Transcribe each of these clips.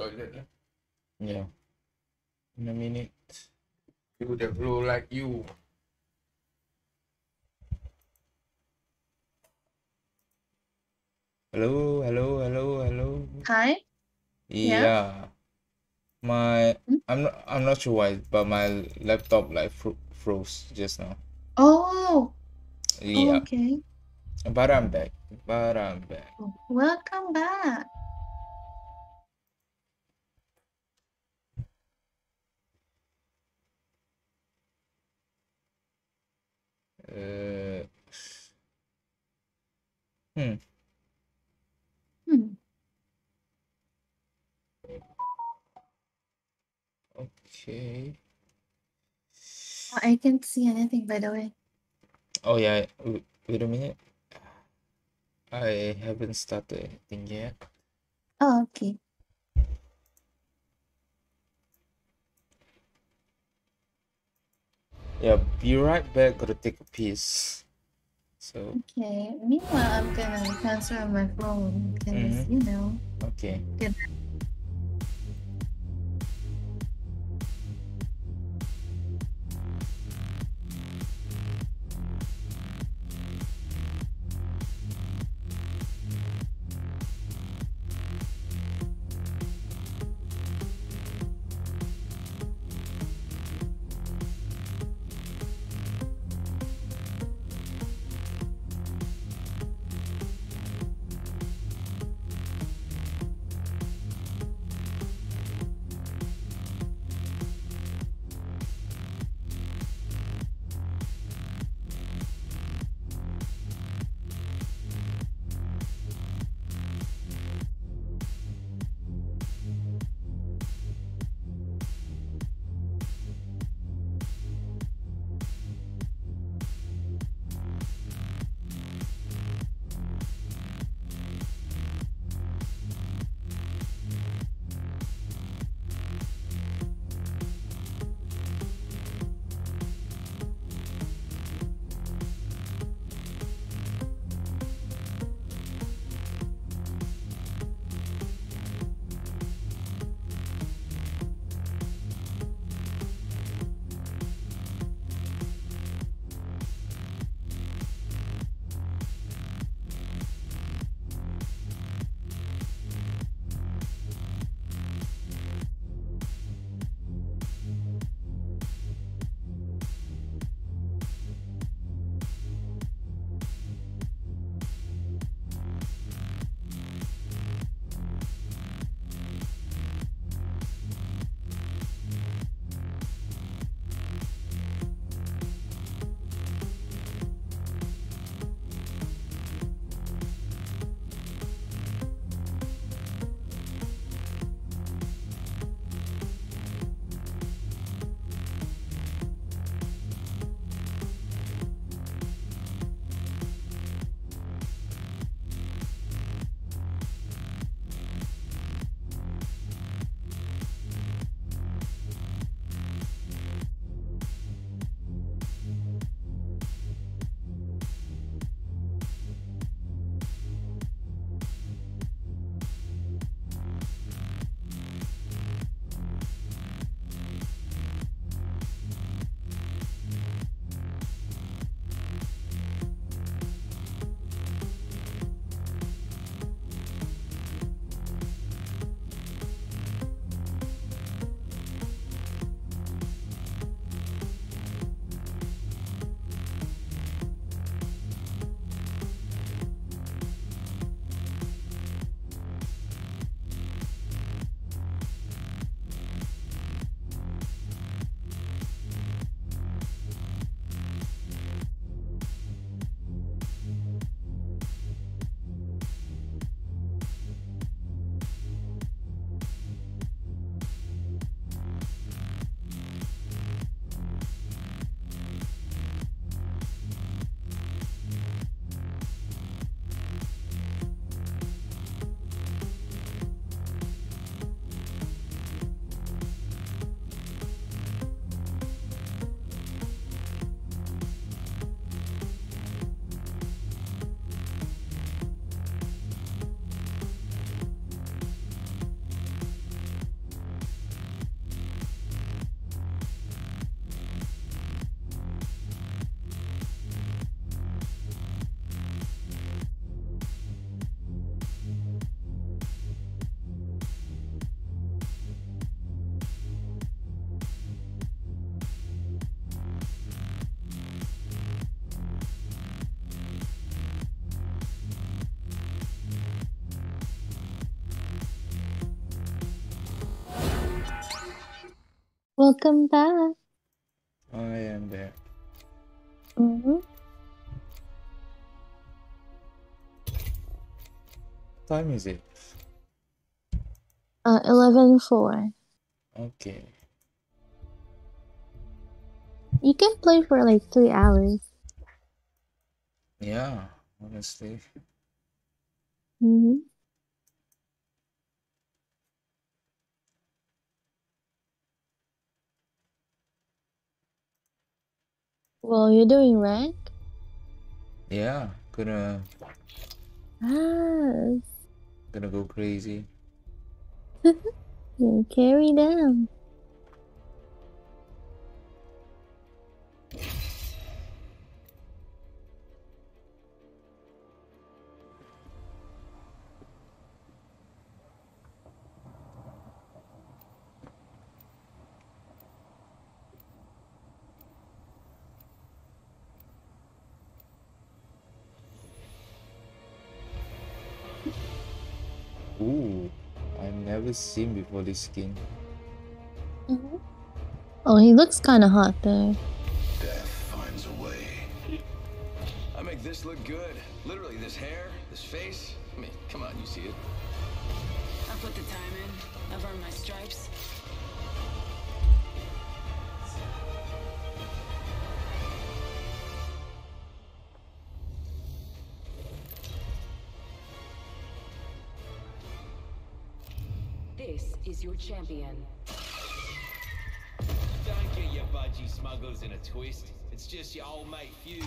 toilet lah. Yeah. In a minute. You that blow like you. Hello, hello, hello, hello. Hi. Yeah? Yeah. My Hmm? I'm not I'm not sure why, but my laptop like fro froze just now. Oh, Yeah. okay. But I'm back. But I'm back. Welcome back. Uh, hmm. Hmm. Okay. I can't see anything, by the way. Oh yeah. w- Wait a minute. I haven't started anything yet. Oh, okay. Yeah, be right back. Gotta take a piss. So Okay. Meanwhile, I'm gonna transfer my phone because, Mhm. you know, okay. good. Welcome back. I am there. Mm-hmm. time is it? Uh, eleven four. Okay. You can play for like three hours. Yeah, honestly. Mm-hmm. You're doing rank? Yeah, gonna Ah, gonna go crazy. you carry them. I've never seen before this skin. Mm-hmm. Oh, he looks kind of hot there. Death finds a way. I make this look good. Literally, this hair, this face. I mean, come on, you see it. I put the time in. I've earned my stripes. Champion. Don't get your budgie smugglers in a twist. It's just your old mate Fuse.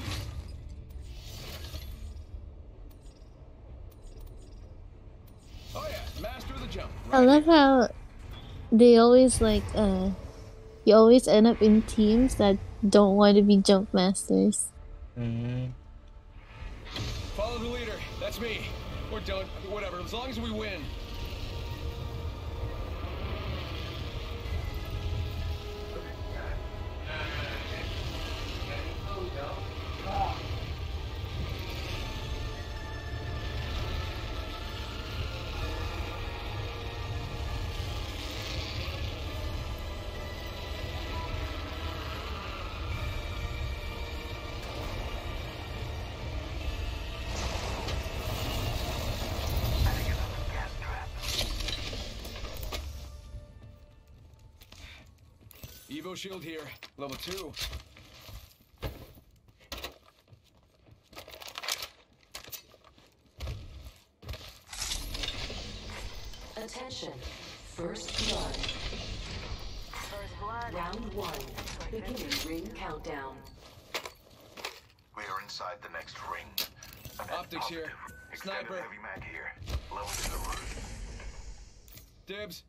Oh yeah, master of the jump. I love how they always like uh you always end up in teams that don't want to be jump masters. Mm-hmm. Follow the leader. That's me. Or don't. Whatever. As long as we win. Evo shield here. Level two. Attention. First blood. Round one. Beginning ring countdown. We are inside the next ring. A Optics here. positive. Extended Sniper. heavy mag here. Level to the roof. Dibs.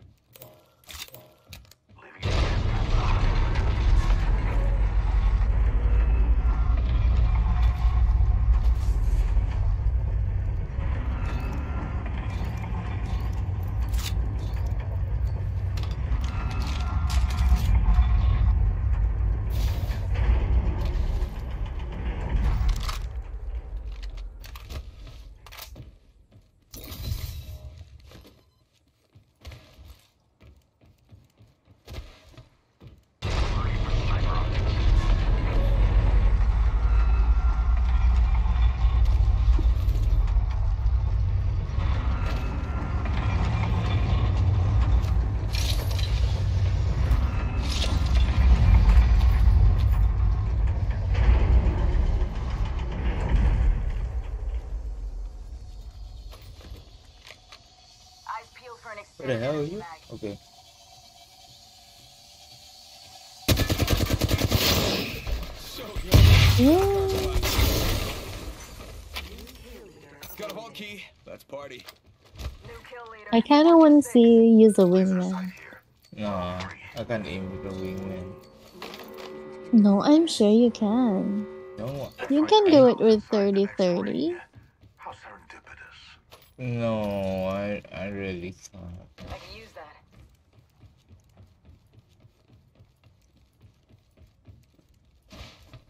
Peeled for an Where the hell are you? Okay. Got a vault key. Let's party. I kind of want to see you use a wingman. No, I can't aim with the wingman. No, I'm sure you can. No, You can do it with 30 30. How serendipitous. no, I I really can't. I can use that.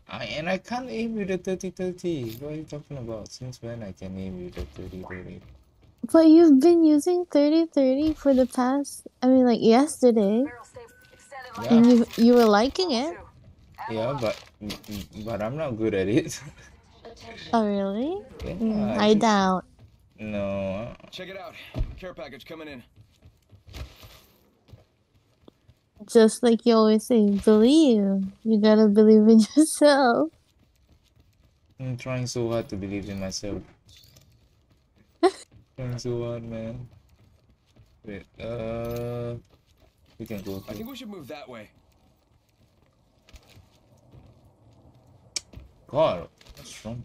I and I can't aim with the 30-30. What are you talking about? Since when I can aim with the 30-30? But you've been using 30 30 for the past, I mean, like yesterday. Barrel stay extended And you you were liking it? Yeah, but but I'm not good at it. Oh really? yeah, Mm, I just- doubt. No, Check it out. Care package coming in. Just like you always say, believe. You gotta believe in yourself. I'm trying so hard to believe in myself. trying so hard, man. Wait, uh, we can go. Through. I think we should move that way. God, what's wrong?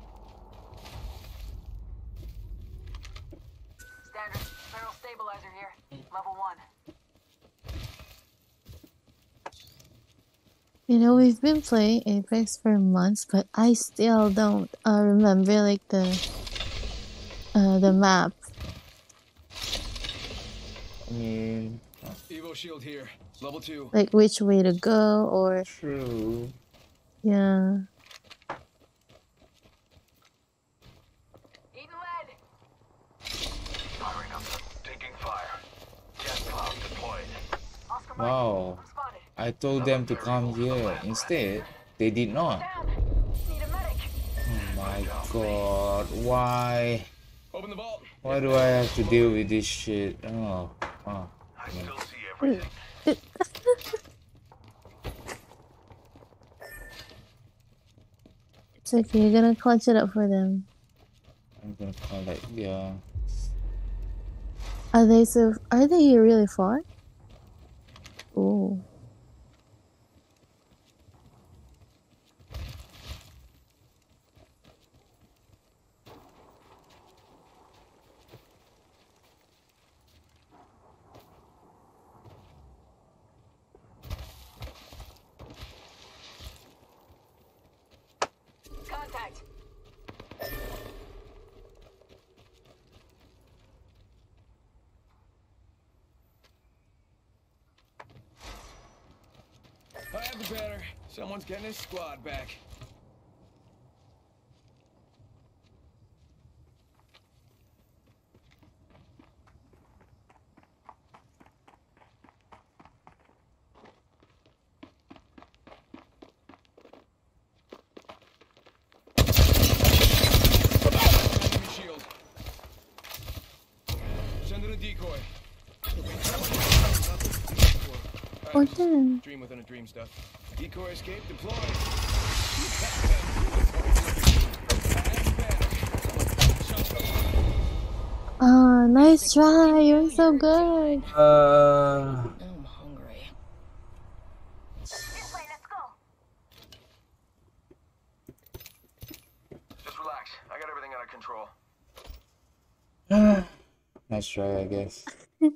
stabilizer here. Level one. You know, we've been playing Apex for months, but I still don't uh, remember like the uh, the map. I mean, Evo shield here. Level two. Like which way to go or true. yeah. Wow. I told them to come here. Instead, they did not. Down. Need a medic. Oh my god, why? Open the vault. Why do I have to deal with this shit? Oh, oh. I still see everything. It's okay, you're gonna clutch it up for them. I'm gonna call it, yeah. Are they so are they really far? Oh. Contact. I have the banner. Someone's getting his squad back. Enemy shield. Sending a decoy. Damn. Dream within a dream stuff. Decoy escape deployed. Oh, nice try. You're so good. Uh, I'm hungry. This way, let's go. Just relax. I got everything under control. nice try, I guess.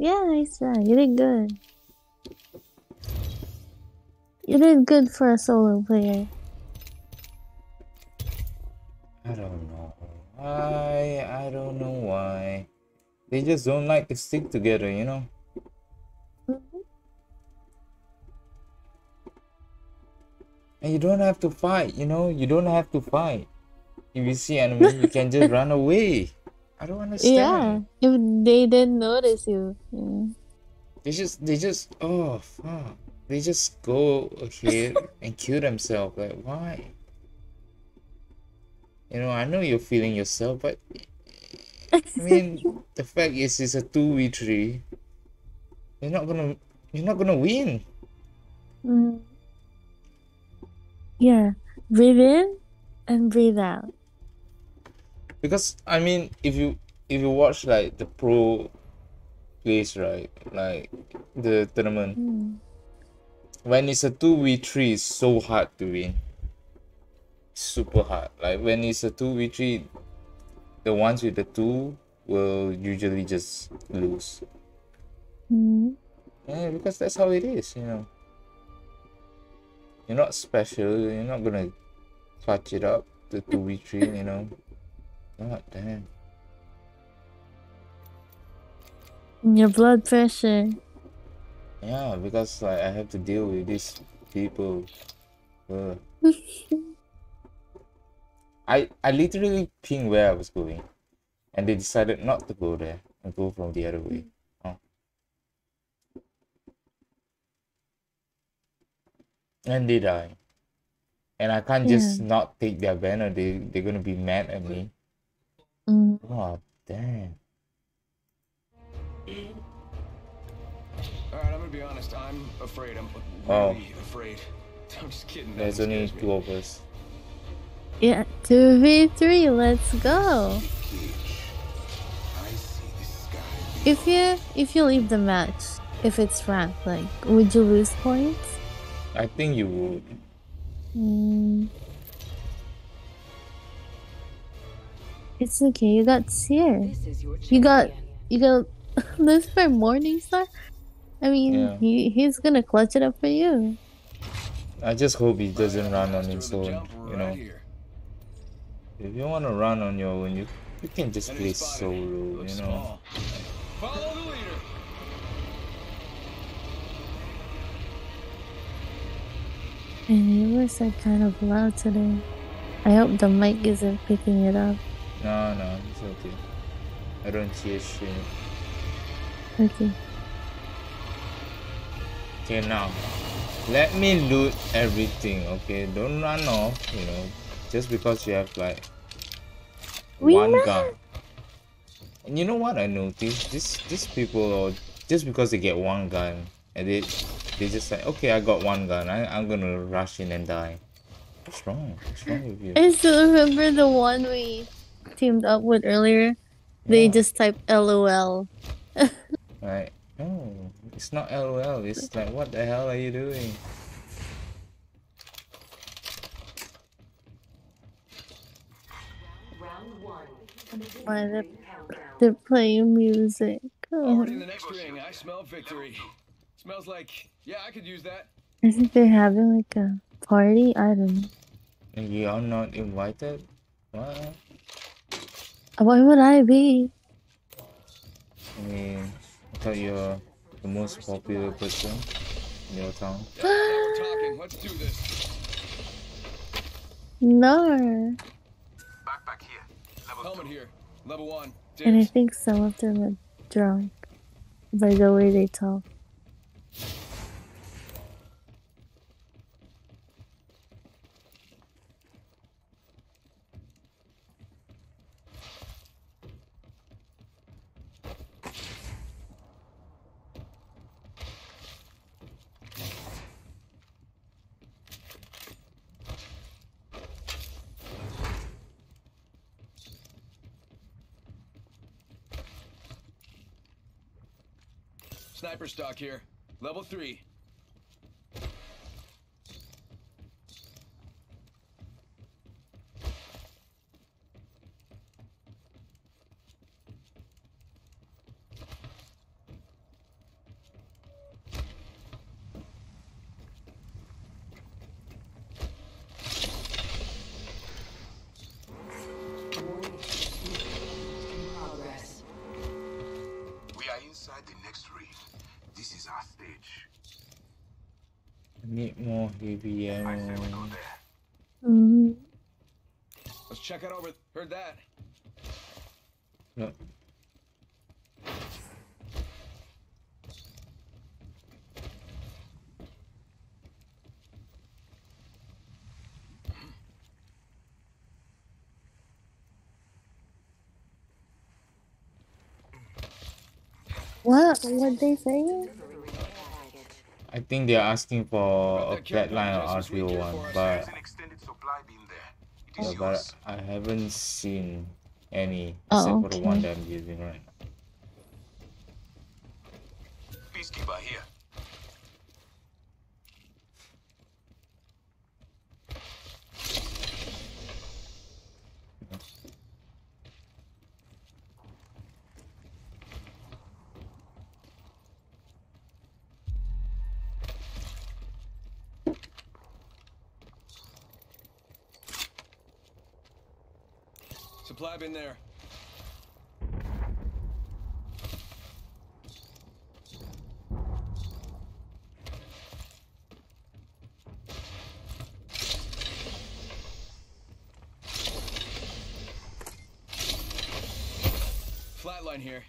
Yeah, nice try. You did good. You did good for a solo player. I don't know why. I don't know why. They just don't like to stick together, you know? Mm-hmm. And you don't have to fight, you know? You don't have to fight. If you see enemy, you can just run away. I don't Yeah, understand. if they didn't notice you. Yeah. They just, they just, oh fuck. They just go ahead and kill themselves. Like, why? You know, I know you're feeling yourself, but I mean, the fact is, it's a two v three. You're not gonna, you're not gonna win. Mm. Yeah, breathe in and breathe out. Because I mean, if you if you watch like the pro plays, right, like the tournament, Mm. When it's a two v three, it's so hard to win. Super hard. Like when it's a two v three, the ones with the two will usually just lose. Mm. Yeah, because that's how it is, you know. You're not special. You're not gonna clutch it up the two v three, you know. God damn. Your blood pressure. Yeah, because like I have to deal with these people. I I literally pinged where I was going, and they decided not to go there and go from the other way. Oh. And they die. And I can't just not take their banner. They they're gonna be mad at me. Mm. Oh damn. All right, I'm gonna be honest. I'm afraid. I'm Oh. really afraid. I'm just kidding. that There's only two of us. Yeah, 2v3, let's go. If you if you leave the match, if it's ranked, like would you lose points? I think you would. Mm. It's okay, you got Seer. This is your You got you got this for Morningstar? I mean Yeah. he he's gonna clutch it up for you. I just hope he doesn't run on his own. You know, if you want to run on your own, you you can just play solo. You know. small. Follow the leader. My neighbors are kind of loud today. I hope the mic isn't picking it up. No, no, it's okay. I don't hear shit. Okay. Okay, now let me loot everything. Okay, don't run off. You know, just because you have like We one gun. And you know what I noticed? These these people, just because they get one gun, and they they just like, okay, I got one gun. I I'm gonna rush in and die. What's wrong? What's wrong with you? I still remember the one we teamed up with earlier. They Yeah. just type LOL. Like, no, it's not LOL. It's like, what the hell are you doing? Why they're, they're playing music. Already in Oh, the next ring. I smell victory. Smells like yeah, I could use that. I think they're having like a party. I don't know. And you are not invited? What? Why would I be? I mean, I thought you're the most popular person in your town. Yeah, now we're talking. Let's do this. No. Backpack here. Level Helmet two. here. Level one. And I think some of them are drunk by the way they talk. sniper stock here. Level 3. Heard that. No. what? What they saying? I think they're asking for a that care flatline package or this week RPO1, but, There's an extended supply bin there. It uh, is but. I haven't seen any Oh, except for the one that I'm using right now. Peacekeeper here. Supply in there. Flatline here.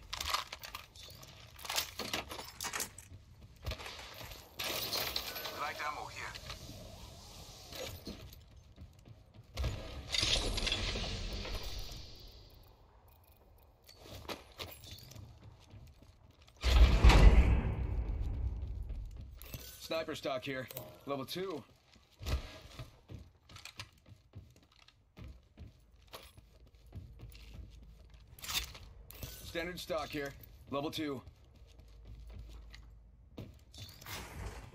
Light ammo here. Sniper stock here. Level two. Standard stock here. Level two.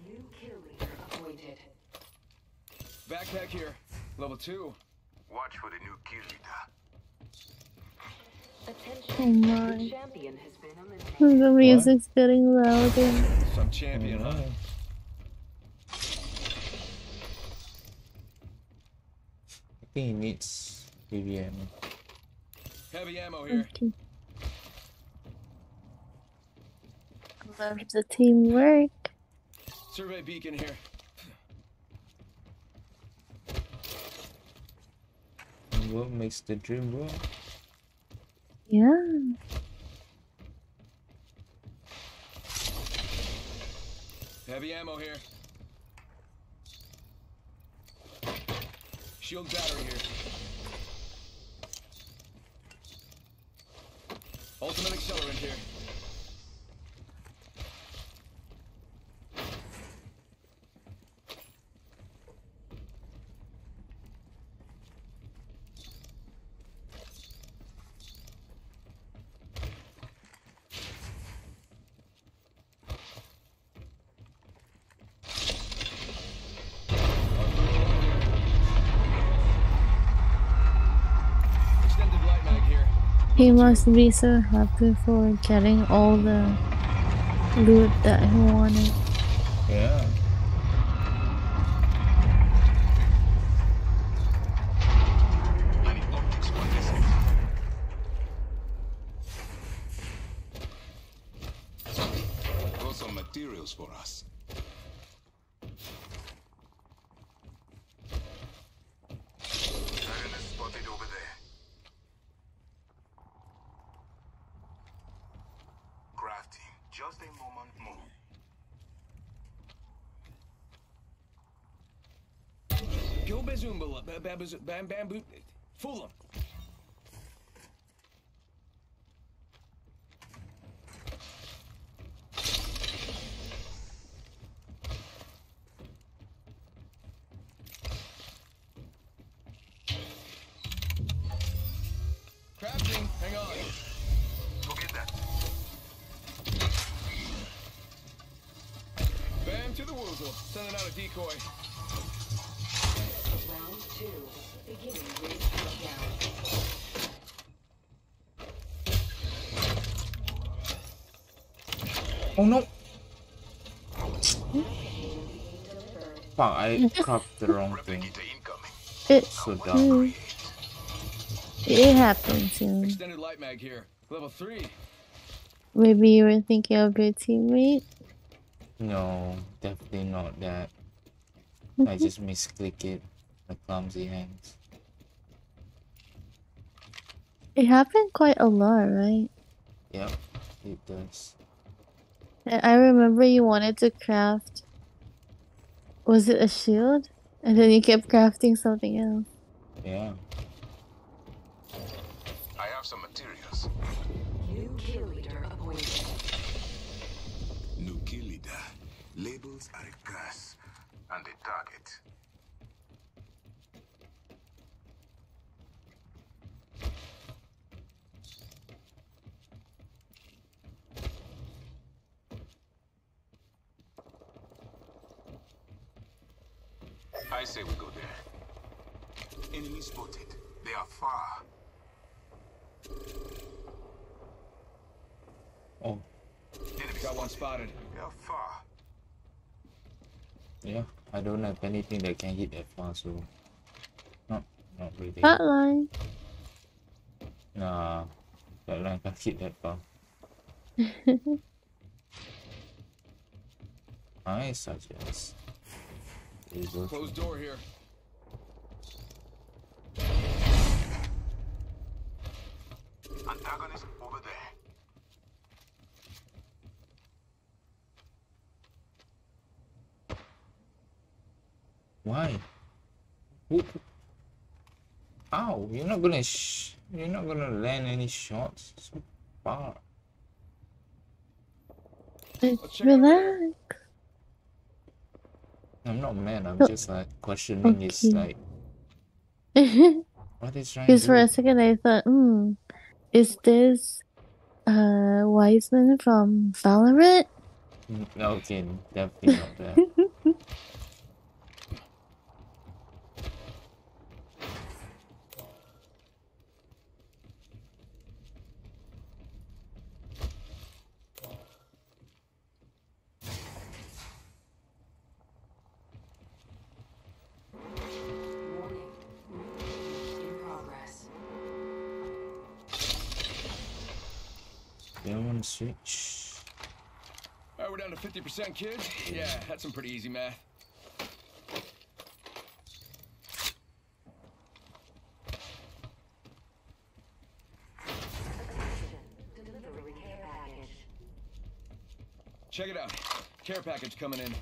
New kill leader appointed. Backpack here. Level two. Watch for the new kill leader. Attention. Oh my. The champion has been eliminated. The music's getting louder. Some champion, huh? Oh. I think he needs heavy ammo. Heavy ammo here. Okay. Love the teamwork. Survey beacon here. What makes the dream work? Yeah. Heavy ammo here. Shield battery here. Ultimate accelerant here. Extended light mag here. He must be so happy for getting all the loot that he wanted. Yeah. I need optics for this. Got some materials for us. Enemy spotted over there. Crafting. Just a moment more. Go Bazoomba, ba- ba- bazoo- bam bamboo. Fool him. Crafting, hang on. Forget that. Bam to the woozle. Sending out a decoy. Round two. Beginning ring countdown. Oh no! Delivered. Fuck, I craft the wrong thing. Replicator incoming. It So dumb. it happens. You know. Extended light mag here. Level three. Maybe you were thinking of your teammate. No, definitely not that. I mm-hmm. just misclick it. The clumsy hands. It happened quite a lot, right? Yep, it does. I I remember you wanted to craft. Was it a shield? And then you kept crafting something else. Yeah. I have some materials. New kill leader appointed. New kill leader. Labels are a curse and a target. I say we go there. Enemy spotted. They are far. Oh, Enemy Got one spotted. spotted. They are far. yeah. I don't have anything that can hit that far, so. Not, not really. Hotline. Nah, tak lah kaki that far. I suggest you Closed door here. Antagonist over there. Why? Who? How? You're not gonna sh- You're not gonna land any shots so far. Like, check it out later. relax. I'm not mad. I'm just like questioning. Okay. like what is trying Because for a second I thought, hmm, is this uh Weizmann from Valorant? Mm, Okay, definitely not that. switch. All right, we're down to 50% kids. Yeah, that's some pretty easy math. Attention. Delivery care package. Check it out. Care package coming in.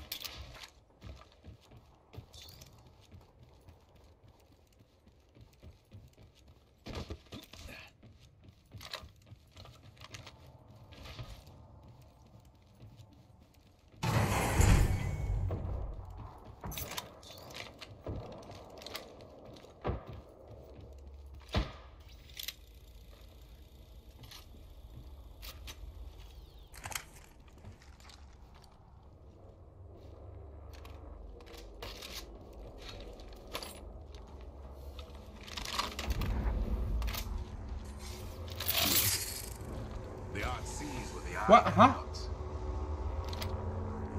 What What? Huh?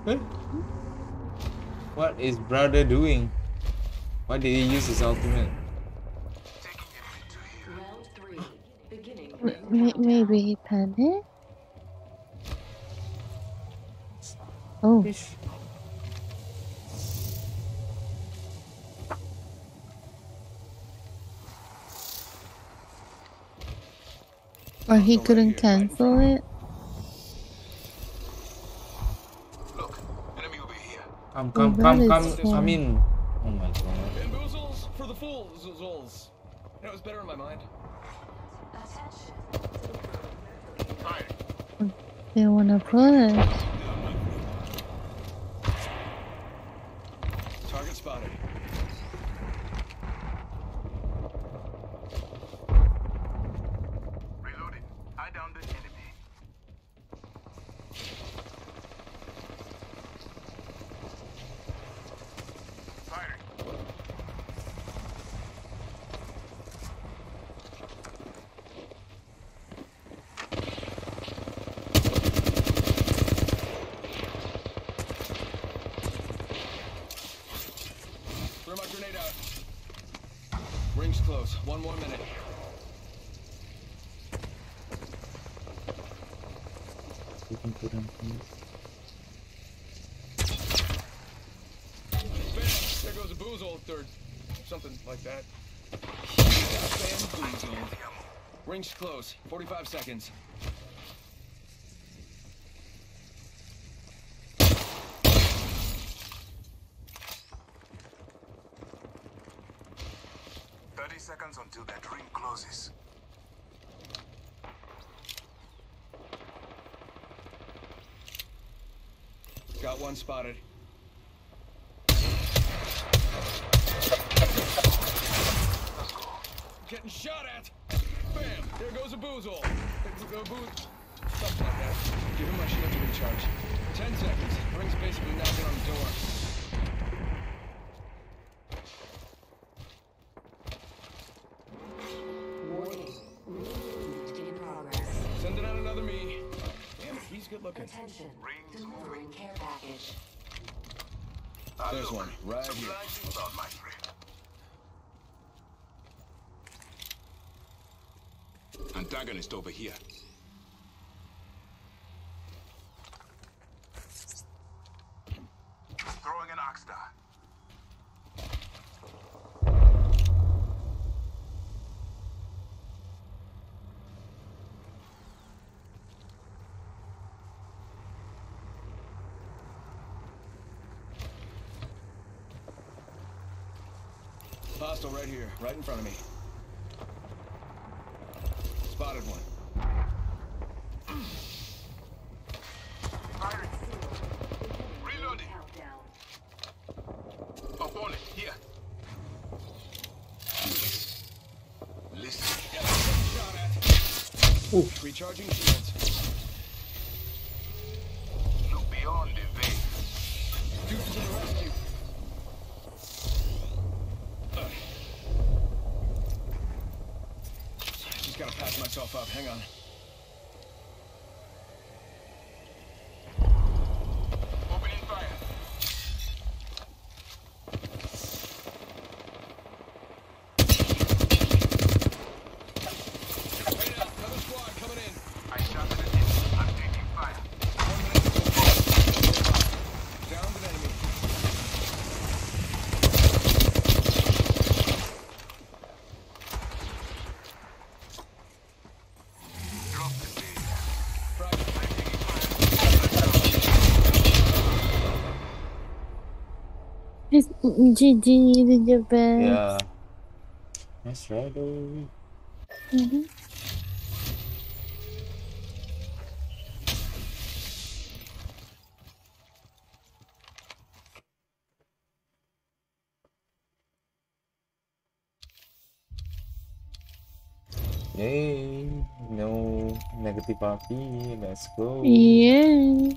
Huh? What is brother doing? Why did he use his ultimate? Maybe he panicked? Oh, or he couldn't cancel it? Look, enemy over here. Come, come, come, come, in. Oh my god. Bamboozles for the fools. Zools. You was better in my mind. Attention. Fire. They wanna push. Target spotted. Reloading. Eye down the enemy. Firing. Throw my grenade out. Ring's close. One more minute. You can put on please. Bam! There goes a boozle, or something like that. Bamboozled. Ring's close. 45 seconds. Thirty seconds until that ring closes. Got one spotted. A booz- Something like that. Give him my shield to recharge. Ten seconds. Ring's basically knocking on the door. Warning. In progress. Sending out another me. Damn, he's good looking. Attention. Delivering care package. There's one, right here. Obliging about my friend. Antagonist over here. Hostile right here, right in front of me. Spotted one. Reloading. Opponent, here. Listen. Shot at. Recharging myself up. Hang on. Opening fire. Heading out. Another squad coming in. I shot at the enemy. I'm taking fire. Downed an enemy. Drop the tape. Frag. It's- GG, you did your best. Yeah. That's right. though. Mhm. Yay! No negative RP. Let's go. Yeah.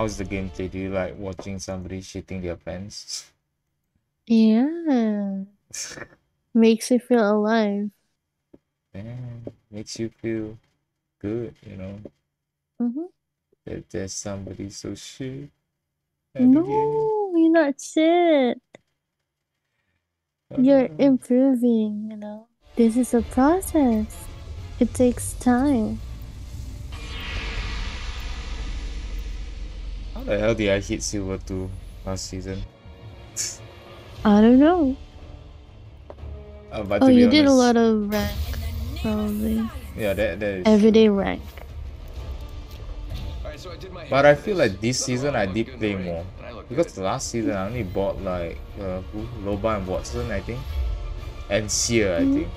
How's the gameplay? Do you like watching somebody shitting their pants? Yeah. Makes you feel alive. Man, makes you feel good, you know, Mm-hmm. that there's somebody so shit. at the game. No, you're not shit. You're Uh, improving, you know. This is a process. It takes time. How the hell did I hit silver two last season? I don't know. Uh, but Oh, to be you did a lot of rank, probably. Yeah, that that is. Everyday rank. Alright, so I did my But I feel like this season I did play more. and I look Because good. last season I only bought like uh, who? Loba and Watson, I think, and Seer, I Mhm. think.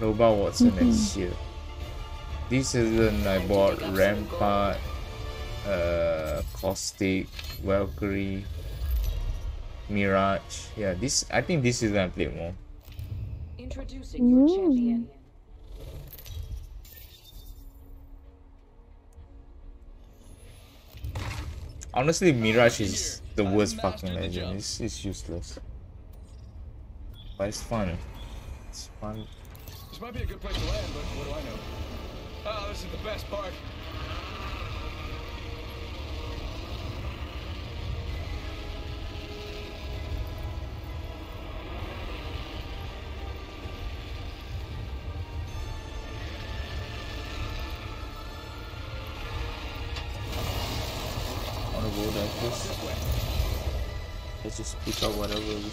Loba, Watson, and Mhm. Seer. This season I bought Rampart, uh, Caustic, Valkyrie, Mirage. Yeah, this I think this season I play more. Introducing your Ooh. champion. Honestly, Mirage is the worst fucking legend. It's, it's useless. But it's fun. It's fun. This might be a good place to land, but what do I know? Ah, this is the best part.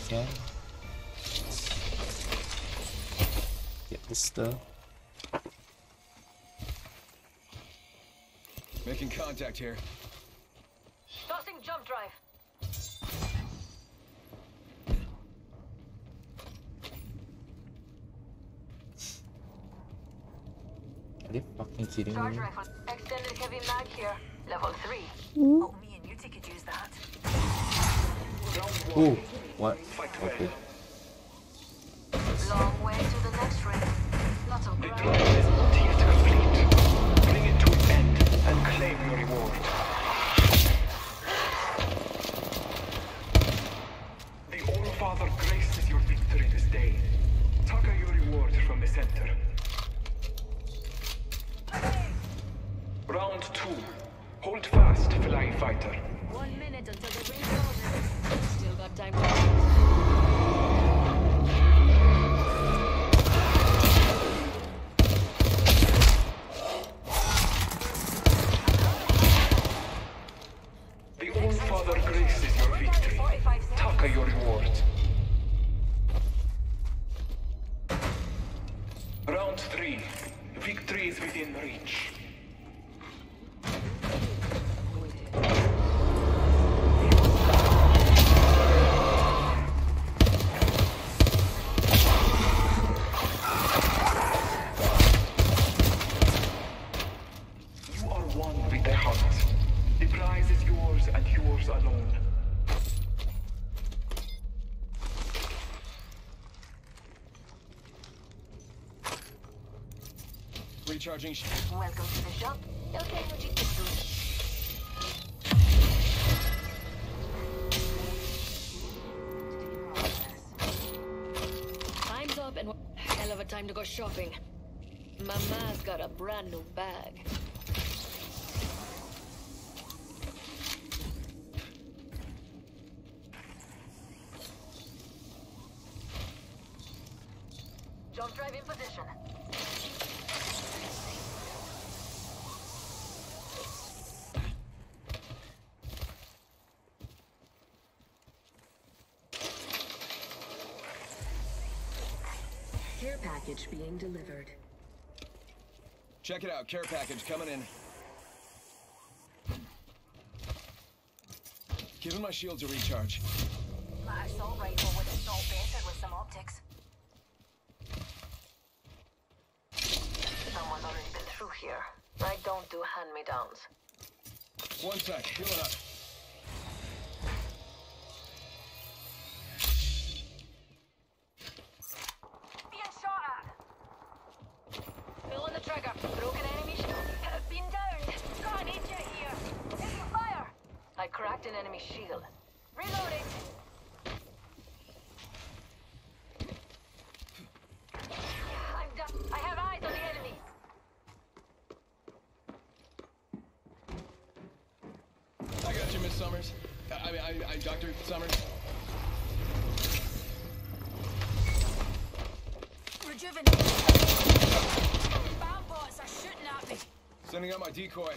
Whatever can. Get this stuff. Making contact here. Tossing jump drive. Are they fucking kidding Charge me? rifle. Extended heavy mag here. Level 3. Mm. Oh, me and you could use that. Ooh, what? Okay. Long way to the next ring. Not a the complete. Bring it to an end and claim your reward. The graces your victory this day. Your reward from the center. Round two. Hold fast, flying fighter. One minute until the ring closes. Still got time Recharging. sh- Welcome to the shop. What you can. Time's up and hell of a time to go shopping. Mama's got a brand new bag. Package being delivered. Check it out. Care package coming in. Giving my shields a recharge. My assault rifle with assault banter with some optics. Someone's already been through here. I don't do hand-me-downs. One sec. Healing up. Got you, Miss Summers. I mean, I, I Doctor Summers. Rejuvenate. Bomb bots are shooting at me. Sending out my decoy.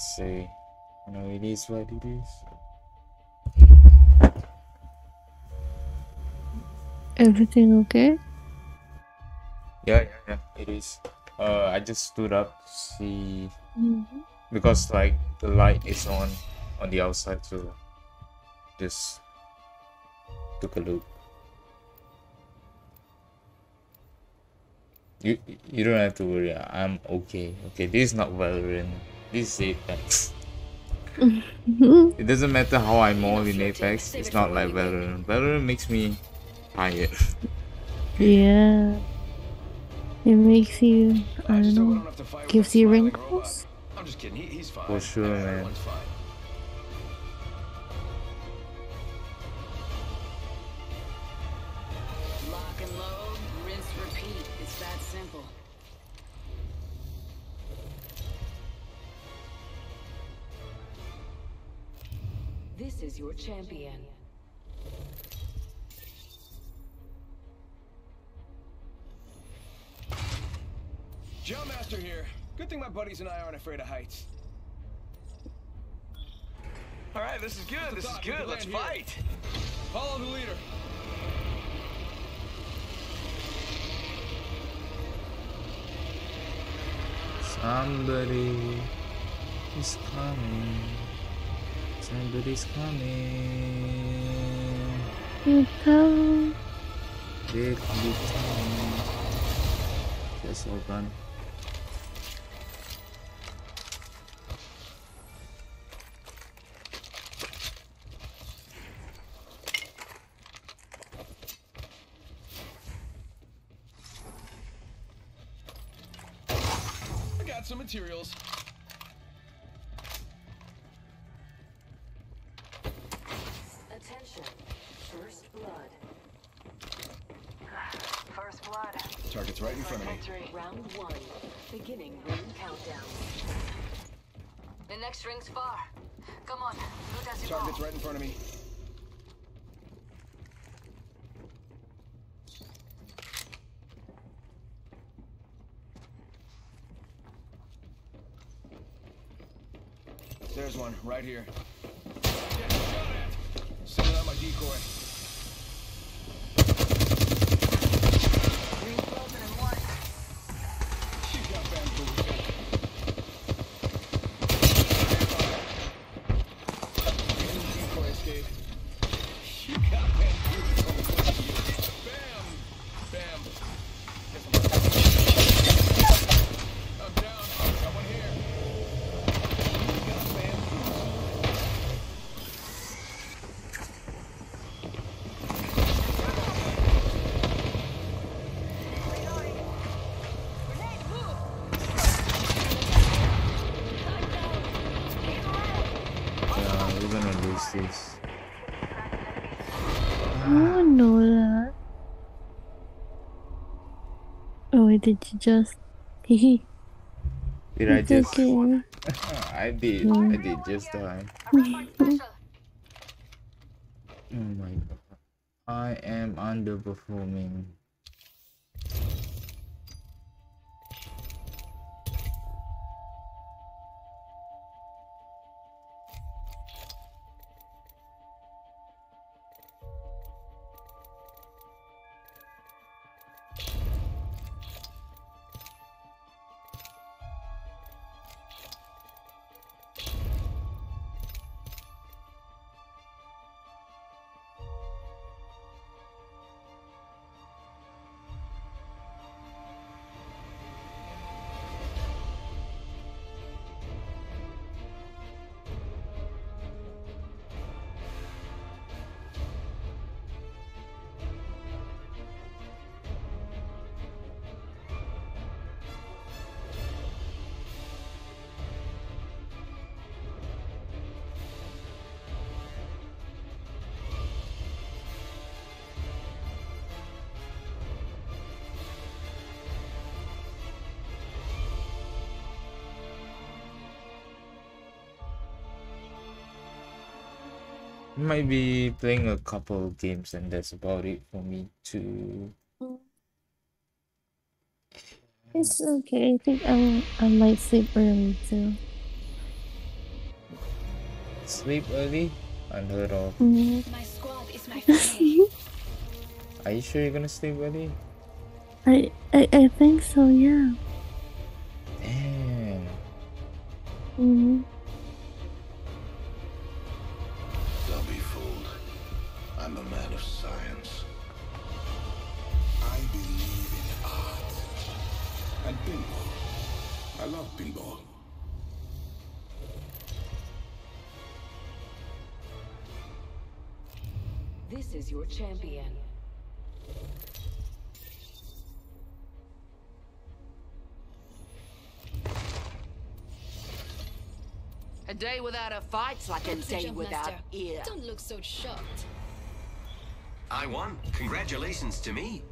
What can I know, it is what it is. Everything okay? Yeah, yeah, yeah, it is. Uh, I just stood up to see Mm-hmm. because like the light is on on the outside, so just took a look. You you don't have to worry. I'm okay. Okay, this is not Valorant. This is Apex. It doesn't matter how I maul in Apex. It's not like Valorant. Valorant makes me tired. Yeah. It makes you, I I don't just hope I know, don't have to fight with gives you wrinkles. I'm just kidding. He, he's fine. For sure, man. Your champion. Jump Master here. Good thing my buddies and I aren't afraid of heights. All right, this is good. This is thought, you good. Let's here. fight. Follow the leader. Somebody is coming. Somebody's coming. You come. Deadly time. That's all gone. I got some materials. The ring's far. Come on, loot as you Target's go. right in front of me. There's one, right here. Did you just. Did I It's just? okay. I did. I did just die. Oh my god. I am underperforming. Might be playing a couple of games and that's about it for me too. It's okay. I think I I might sleep early too. sleep early. Unheard of. Mhm. My squad is my family. Are you sure you're gonna sleep early? I, I I think so. Yeah. Damn. hmm love pinball. This is your champion. A day without a fight's like a day Jump without Master, ear. Don't look so shocked. I won. Congratulations to me.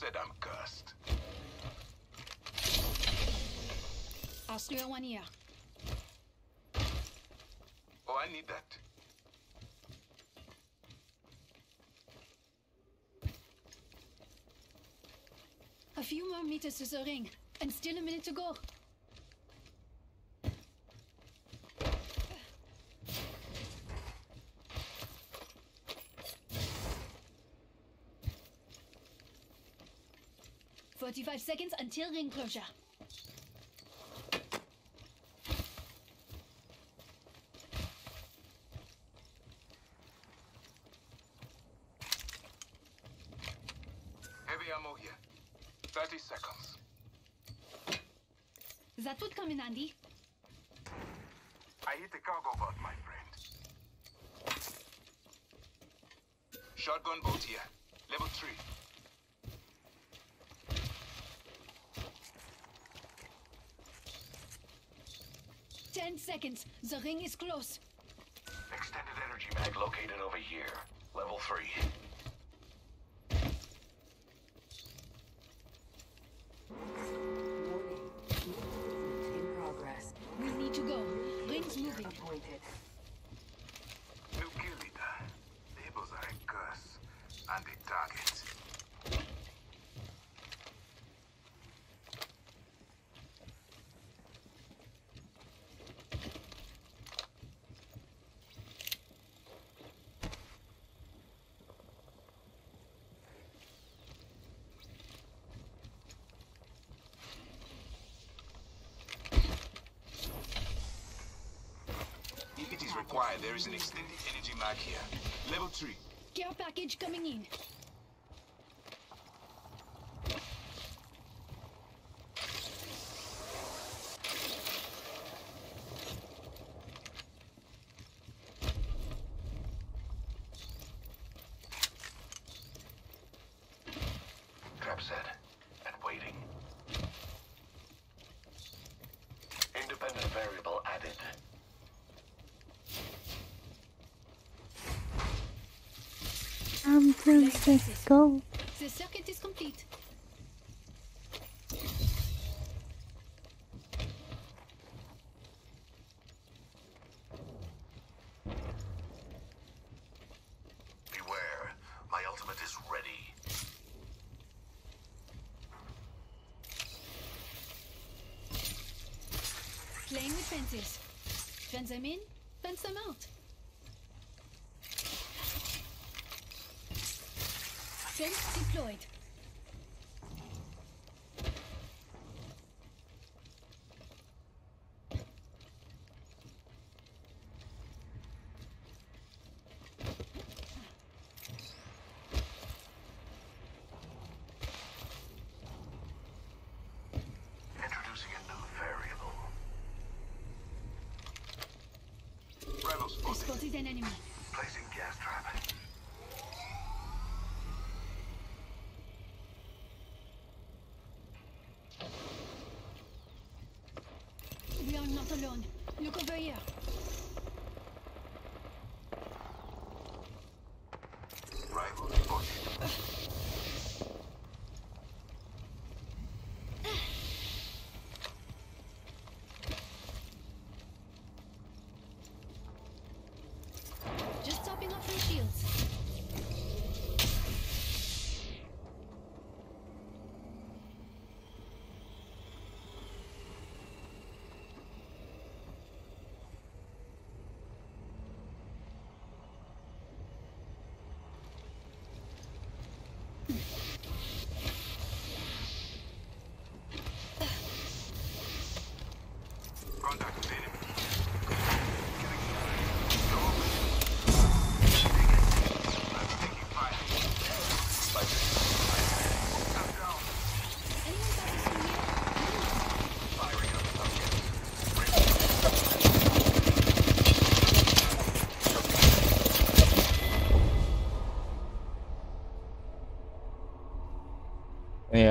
said I'm cursed. Construire one here. Oh, I need that. A few more meters to the ring, and still a minute to go. Forty-five seconds until ring closure. Heavy ammo here. 30 seconds. That would come in handy. I hit the cargo bot, my friend. Shotgun bolt here. Level 3. Ten seconds. The ring is close. Extended energy mag located over here. Level 3. In progress. We need to go. Ring's moving. Appointed. New kill leader. Labels are a curse. And a target. If it is required, there is an extended energy mag here. Level 3. Care package coming in. Trap set. And waiting. Independent variable added. I'm let's go. The circuit is complete. Beware. My ultimate is ready. Playing with fences. Fence them in, fence them out. Fence deployed. Introducing a new variable. Rebel I spotted. spotted an enemy.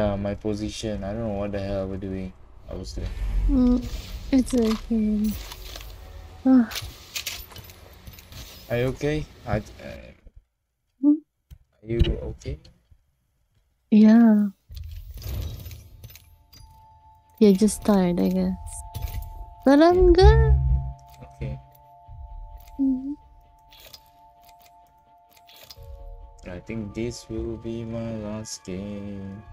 Uh, my position. I don't know what the hell we're doing. I was doing. Mm, it's okay. Ah. Are you okay? I, uh. Hmm? Are you okay? Yeah. You're just tired, I guess. But I'm good. Okay. Mm -hmm. I think this will be my last game.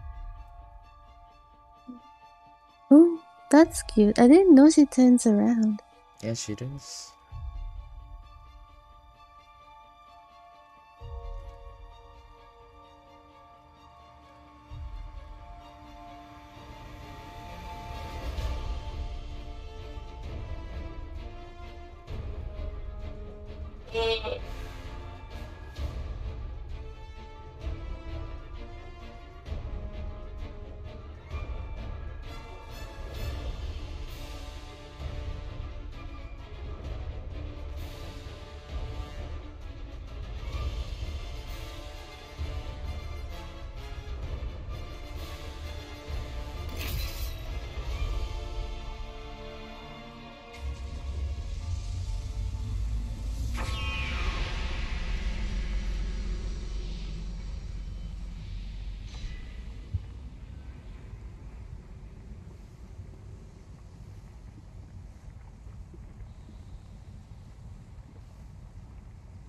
Oh, that's cute. I didn't know she turns around. Yeah, she does.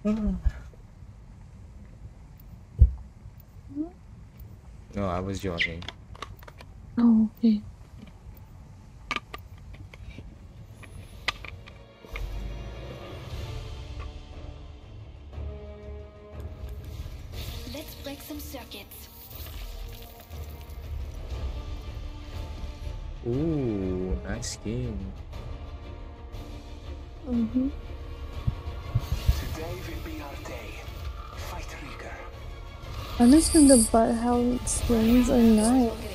no, I was joking. Oh, okay. Let's break some circuits. Ooh, nice game. Mm-hmm. I'm just gonna butt how swings are nice.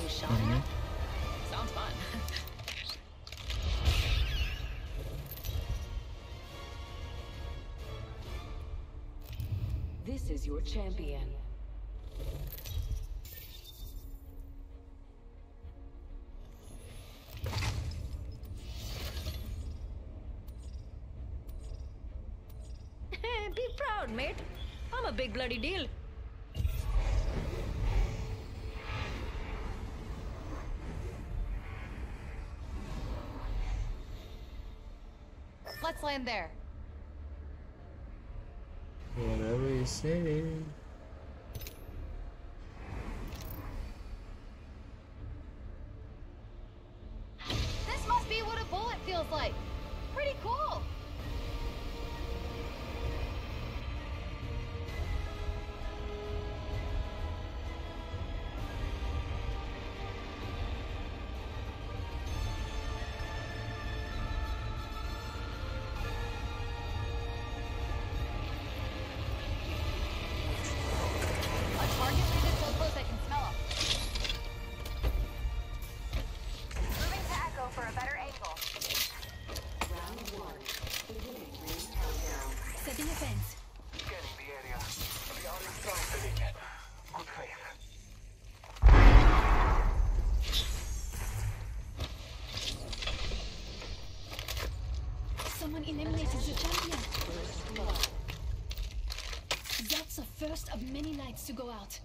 land there. Whatever you say. First of many nights to go out.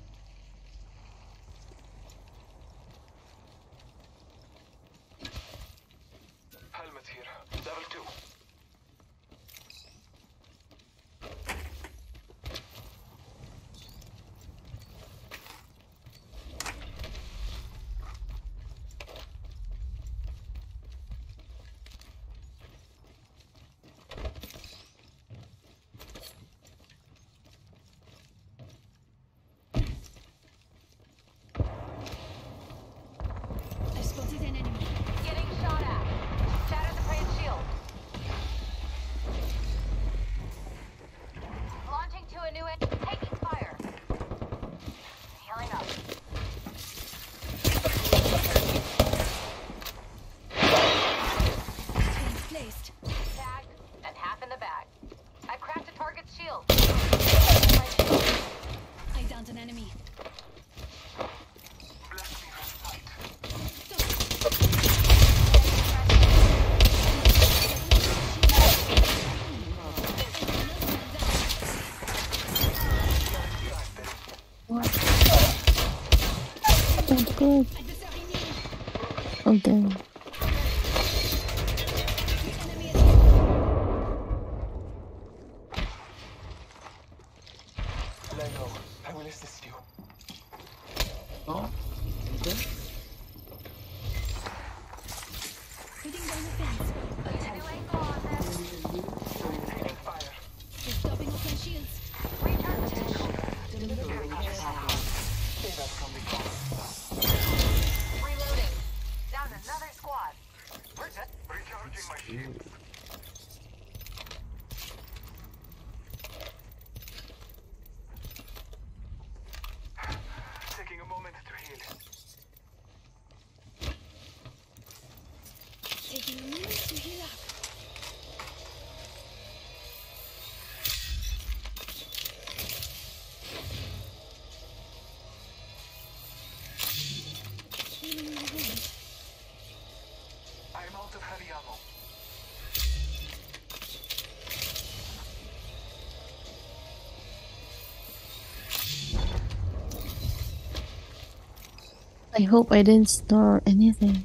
I hope I didn't snore anything.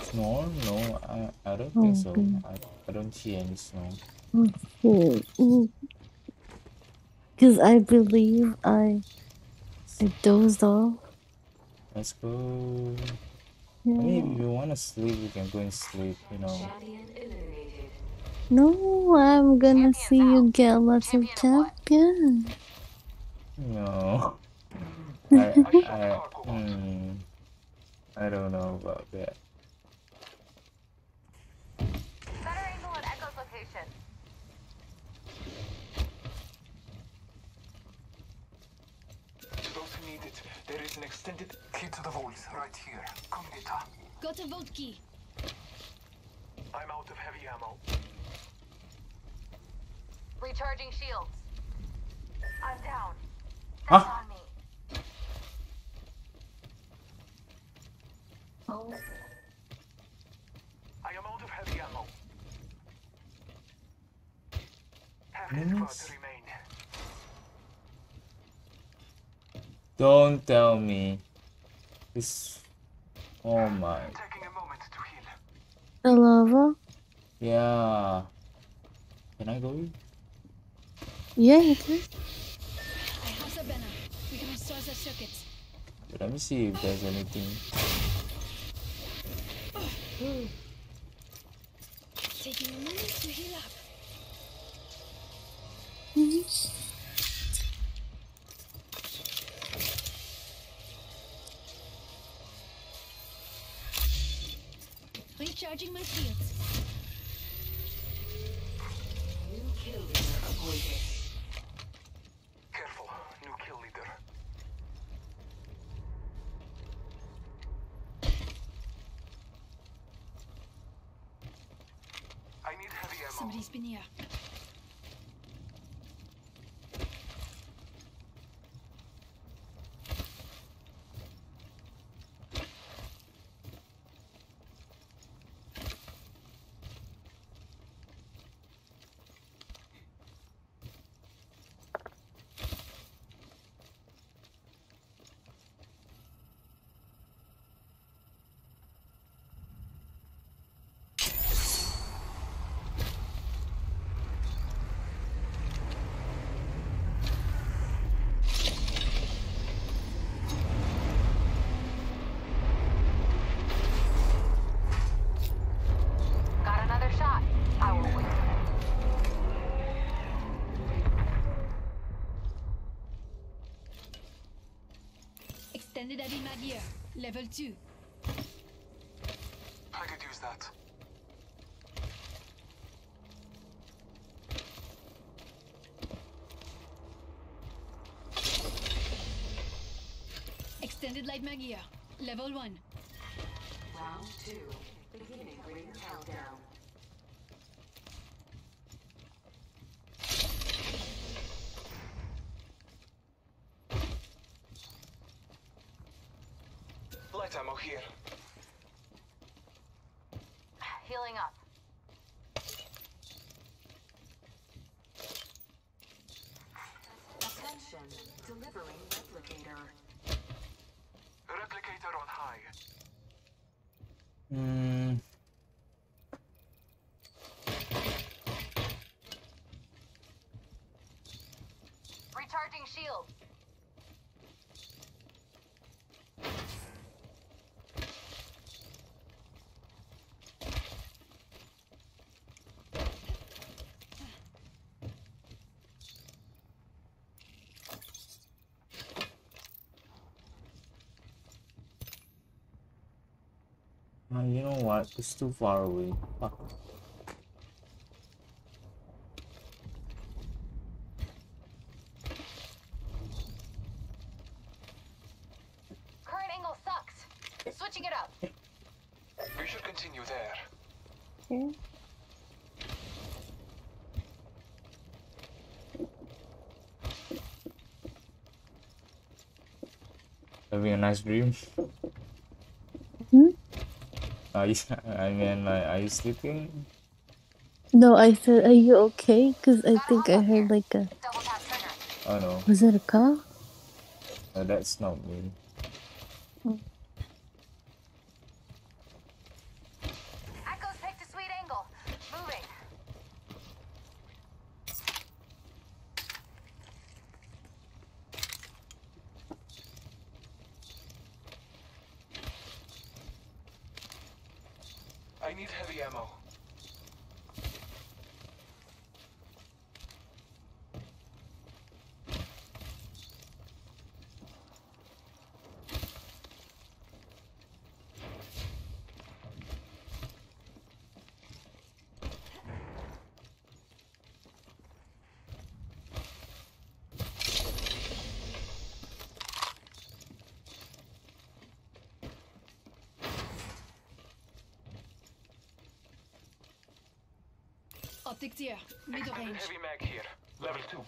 Snore? No, I, I don't Oh, think so. good. I, I don't see any snore. Because I believe I I dozed off. Let's go. I Yeah. mean, if you want to sleep, you can go and sleep, you know. No, I'm gonna see you get lots of champions. No. I, I, I, hmm, I don't know about that. Better angle at Echo's location. To those who need it, there is an extended key to the vaults right here. Cognita. Got a vault key. I'm out of heavy ammo. Recharging shields. I'm down. Huh? That's on me. I am out of heavy ammo. Half Nice. squad remain. Don't tell me. This. Oh my. Taking a moment to heal. The lava? Yeah. Can I go in? Yeah, you can. I have the banner. We can restore the circuit. Let me see if there's anything. Taking a minute to heal up. Recharging my shields. New kill leader appointed. Careful, new kill leader. I need heavy ammo. Somebody's been here. Got another shot. I will wait. Extended heavy mag. Level 2. I could use that. Extended light mag here. Level 1. Round two. Beginning ring countdown. Light ammo here. Healing up. Attention. Delivering replicator. Replicator on high. Hmm. Recharging shield. Ah, you know what? It's too far away. Fuck. Current angle sucks. Switching it up. We should continue there. Okay. Having a nice dream. Are you, I mean, like, are you sleeping? No, I said, are you okay? Because I think I heard like a. Oh no, Was it a car? that's not me. Echo's picked a sweet angle. Moving. I need heavy ammo. Here, middle range. heavy mag here. Level 2.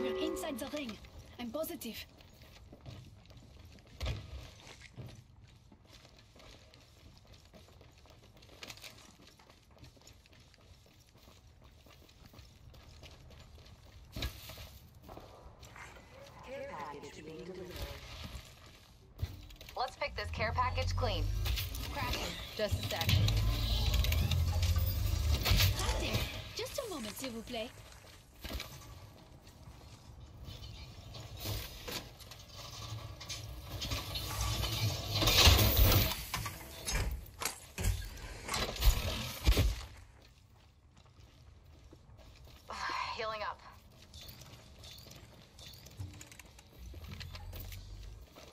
We're inside the ring. I'm positive. Care package being delivered. This care package clean. Cracking. Just a sec. Just a moment, s'il vous plaît. Healing up.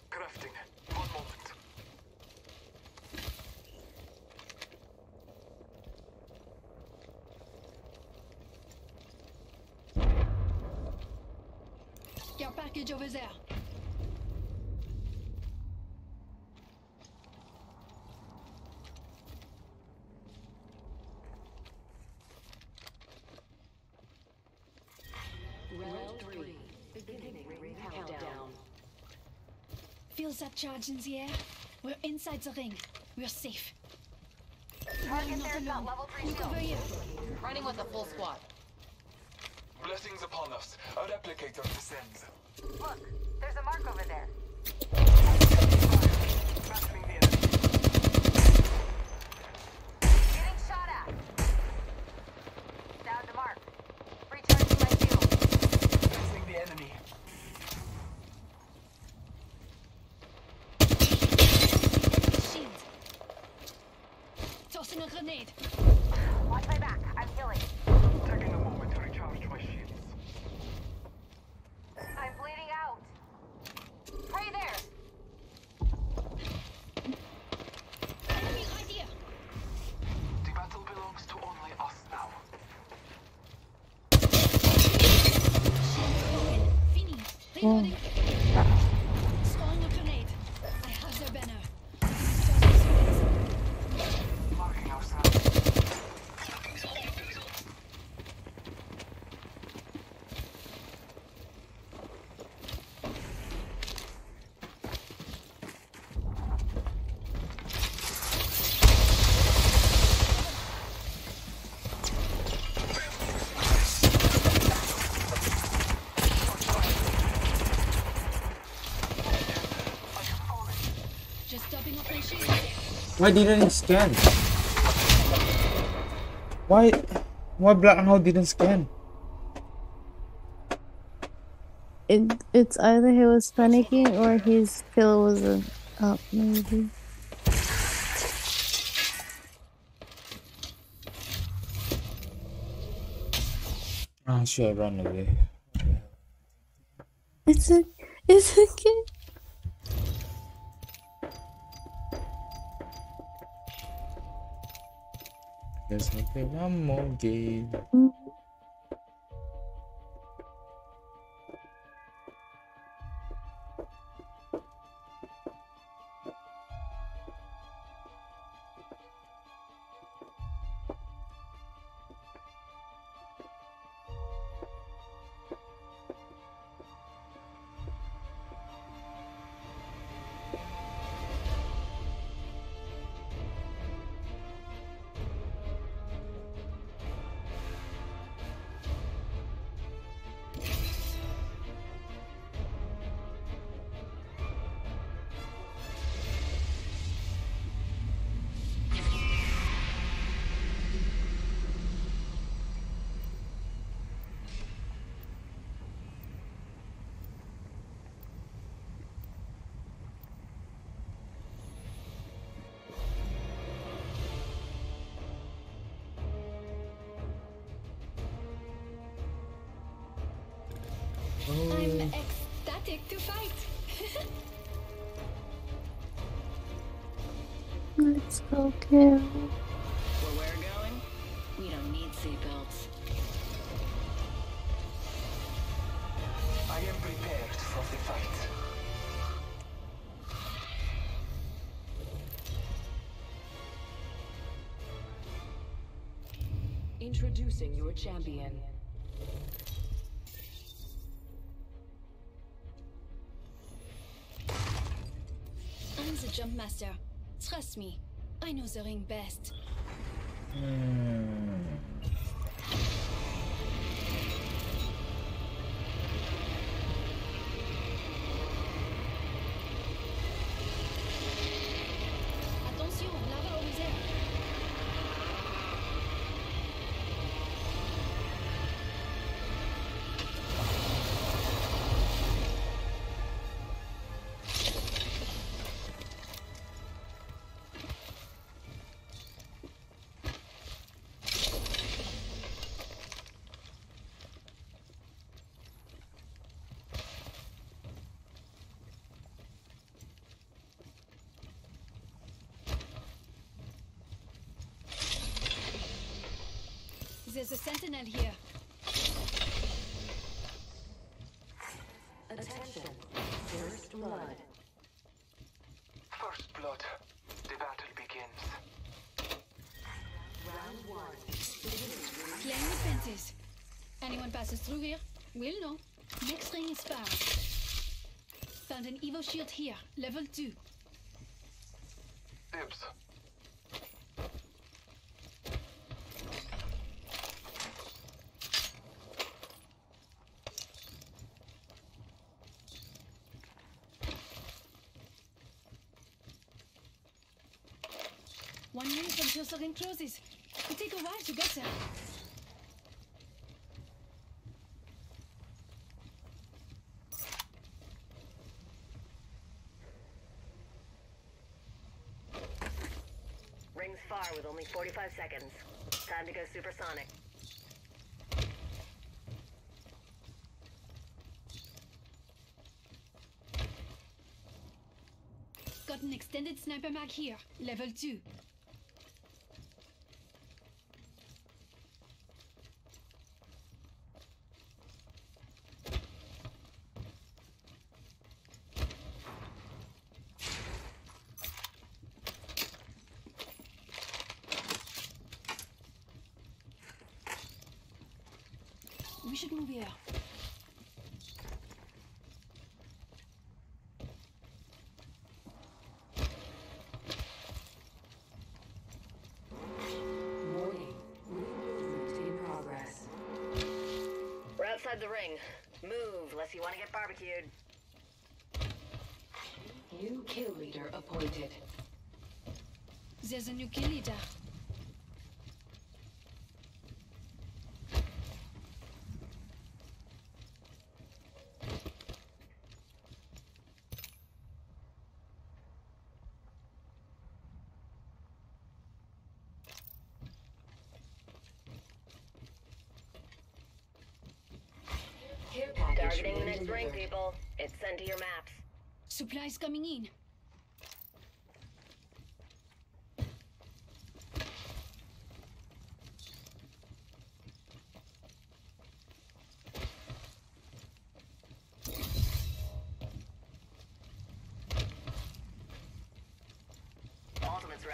Crafting. One moment. Care package over there. Round three. Beginning ring countdown. Feels that charge in the air? We're inside the ring. We're safe. Target not there's got alone. level 3 Look over here. Running with a full squad. Blessings upon us. A replicator descends. Look, there's a mark over there. Battling the enemy. Getting shot at. Down to mark. Recharging my shield. Facing the enemy. Shield. Tossing a grenade. Watch my back. I'm healing. Taking a moment to recharge my shields. I'm bleeding out. Pray there. Enemy right here. The battle belongs to only us now. Fini. Reloading. Throwing a grenade. I have their banner. Marking our surroundings. Just topping off my shield. Why didn't it scan? Why? Why Bloodhound didn't scan? It it's either he was panicking or his kill wasn't up maybe. Ah, should I run away? It's a it's okay. I one more game. Fight. Introducing your champion. I'm the jump master. Trust me, I know the ring best. Attention, There's a sentinel here. Attention. First blood. First blood. The battle begins. Round one. Playing with fences. Anyone passes through here we'll know. Next ring is far. Found an Evo shield here, level 2. Dibs. One minute until the ring closes. It'll take a while to get there. Rings far with only 45 seconds. Time to go supersonic. Got an extended sniper mag here, level 2. is a new leader. Targeting the next ring, people. It's sent to your maps. Supplies coming in.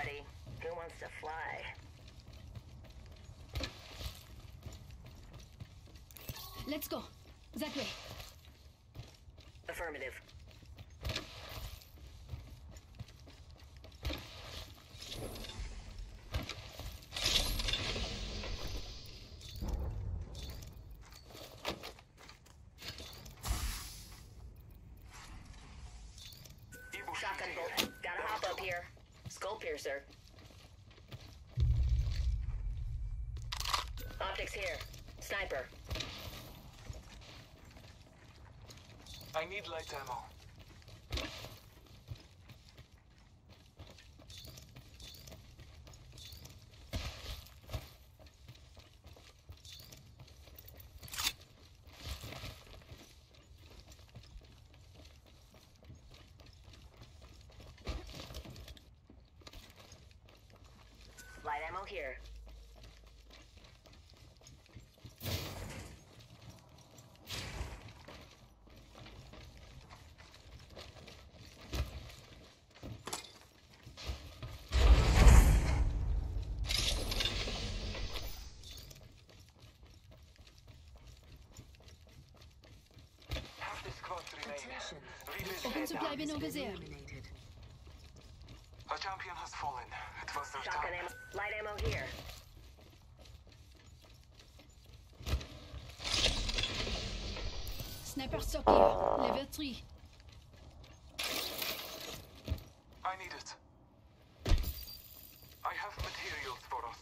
Ultimate's. Who wants to fly? Let's go. That way. Affirmative. Shotgun bolt. Gotta hop up here. Skull piercer. Optics here. Sniper. I need light ammo. Light ammo here. Half the squad remain. Rebuild Open their supply down. bin over there. A champion has fallen. It was their Shotgun time. ammo. Light ammo here. Sniper stock here. Level 3. I need it. I have materials for us.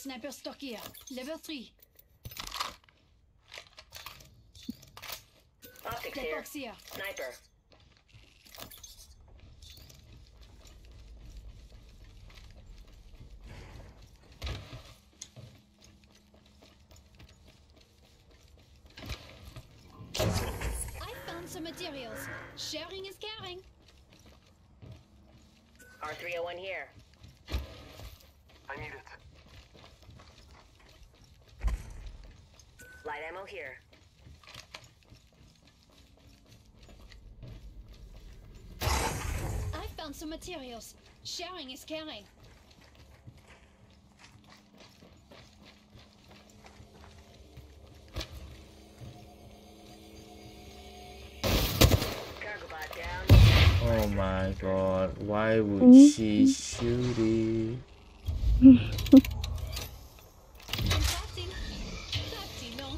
Sniper stock here. Level 3. Optics here. here. Sniper. I found some materials. Sharing is caring. R301 here. I need it. Light ammo here. I found some materials. Sharing is caring. Cargo bot down. Oh my god, why would mm-hmm. she mm-hmm shoot it? Infatti. Infatti, no.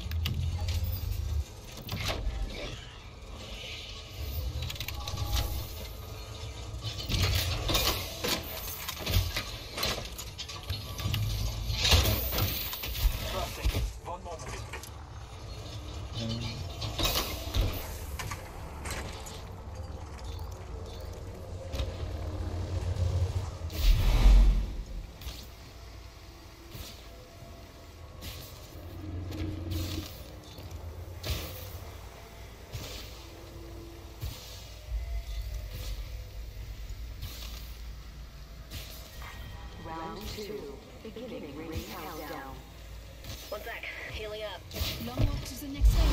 Trusting. One moment. Round two. Beginning ring countdown. One sec. Healing up. Long walk to the next round.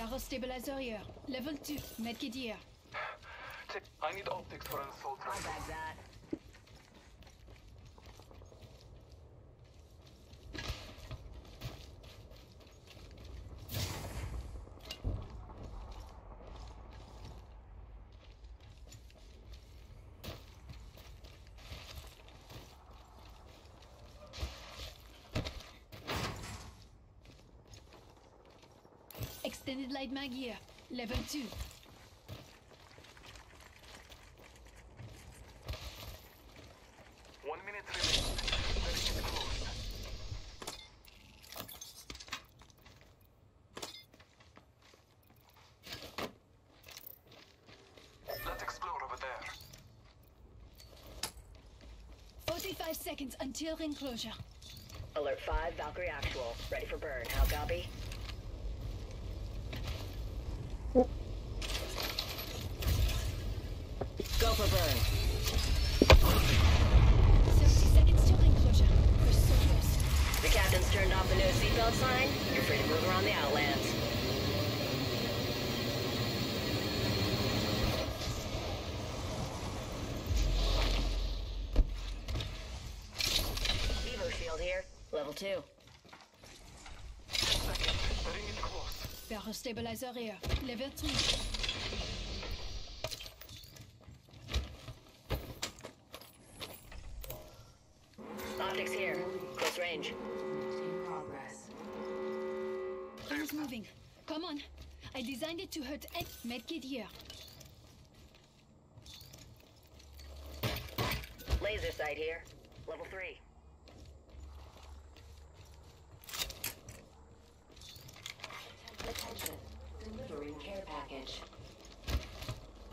Barrel stabilizer here. Level 2. Medkit here. Check. I need optics for an assault that? Extended light mag here. Level 2. One minute remaining. The ring is closed. Let's explore over there. 45 seconds until ring closure. Alert 5, Valkyrie actual. Ready for burn. How copy? Go for burn. 30 seconds till ring closure. We're so close. The captain's turned off the no seatbelt sign. You're free to move around the Outlands. Evo shield here. Level 2. Ten seconds. The ring is close. Barrel stabilizer here. Euh, Level 3. Optics here. Close range. In progress. Ring moving. Come on. I designed it to hurt and medkit here. Laser sight here. Level 3. Attention. Delivering care package.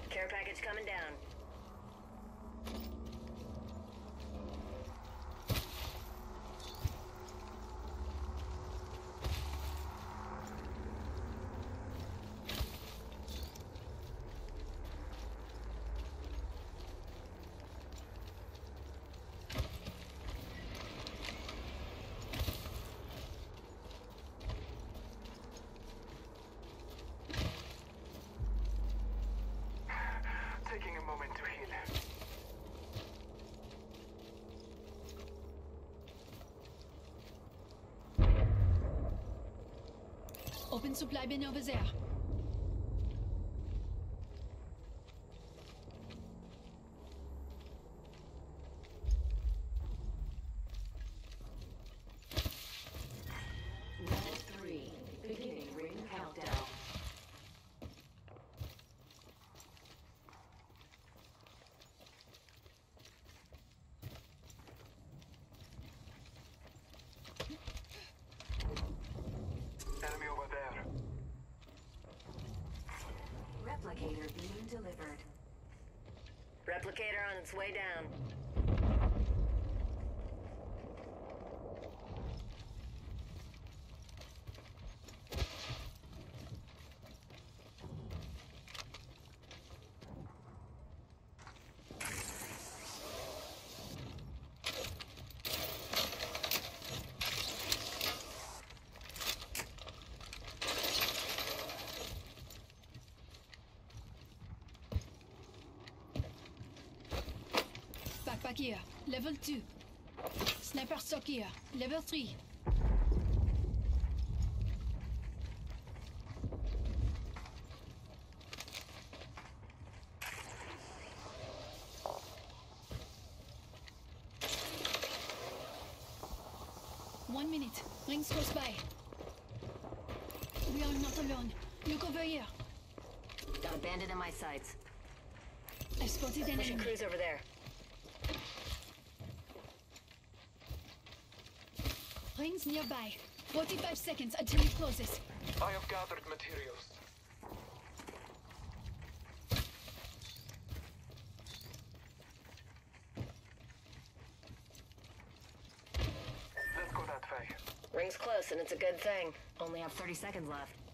Care package coming down. Open supply bin over there. Here. Level 2. Sniper stock here. Level 3. One minute. Rings close by. We are not alone. Look over here. Got a bandit in my sights. I spotted an enemy. cruise over there. Rings nearby. 45 seconds until it closes. I have gathered materials. Let's go that way. Ring's close, and it's a good thing. Only have 30 seconds left.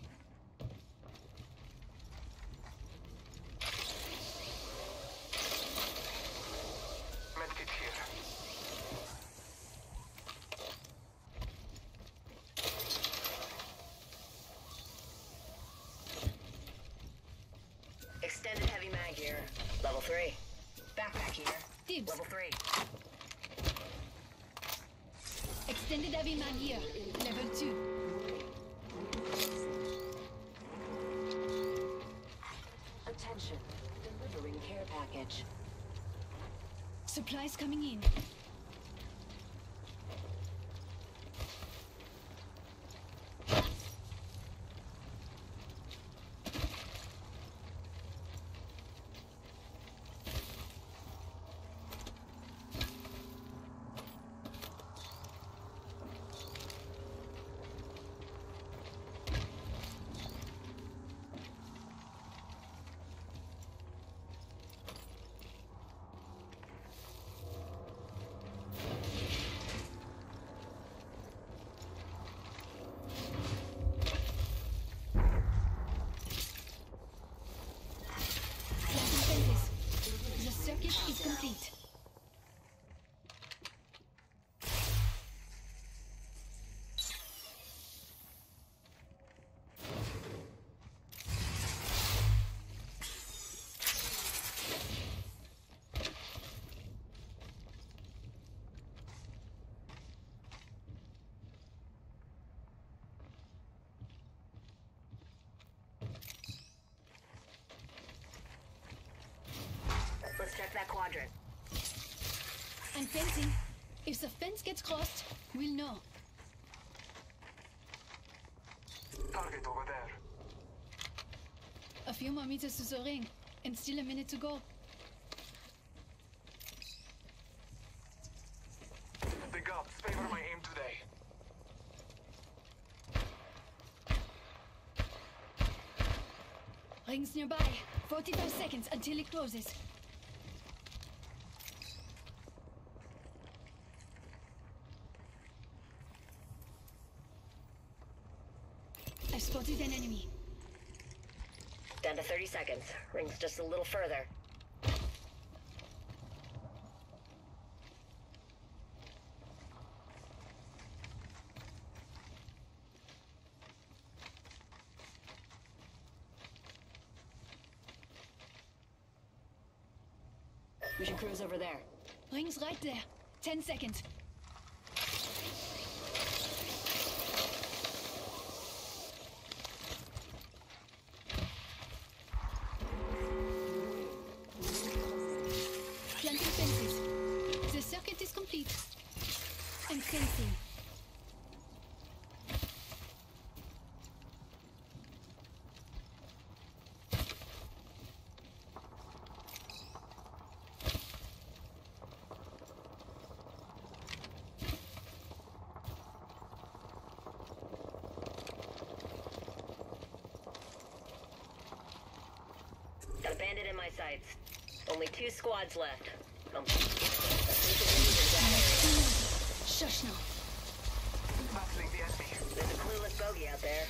Supplies coming in. Planting fences. The circuit is complete. Let's check that quadrant. And fencing. If the fence gets crossed, we'll know. Target over there. A few more meters to the ring, and still a minute to go. The gods favor my aim today. Rings nearby. 45 seconds until it closes. I've spotted an enemy. Down to 30 seconds. Ring's just a little further. We should cruise over there. Ring's right there. 10 seconds. Planting fences. The circuit is complete. And fencing. Got a bandit in my sights. Two squads left. Shush now. Battling the enemy. there's a clueless bogey out there.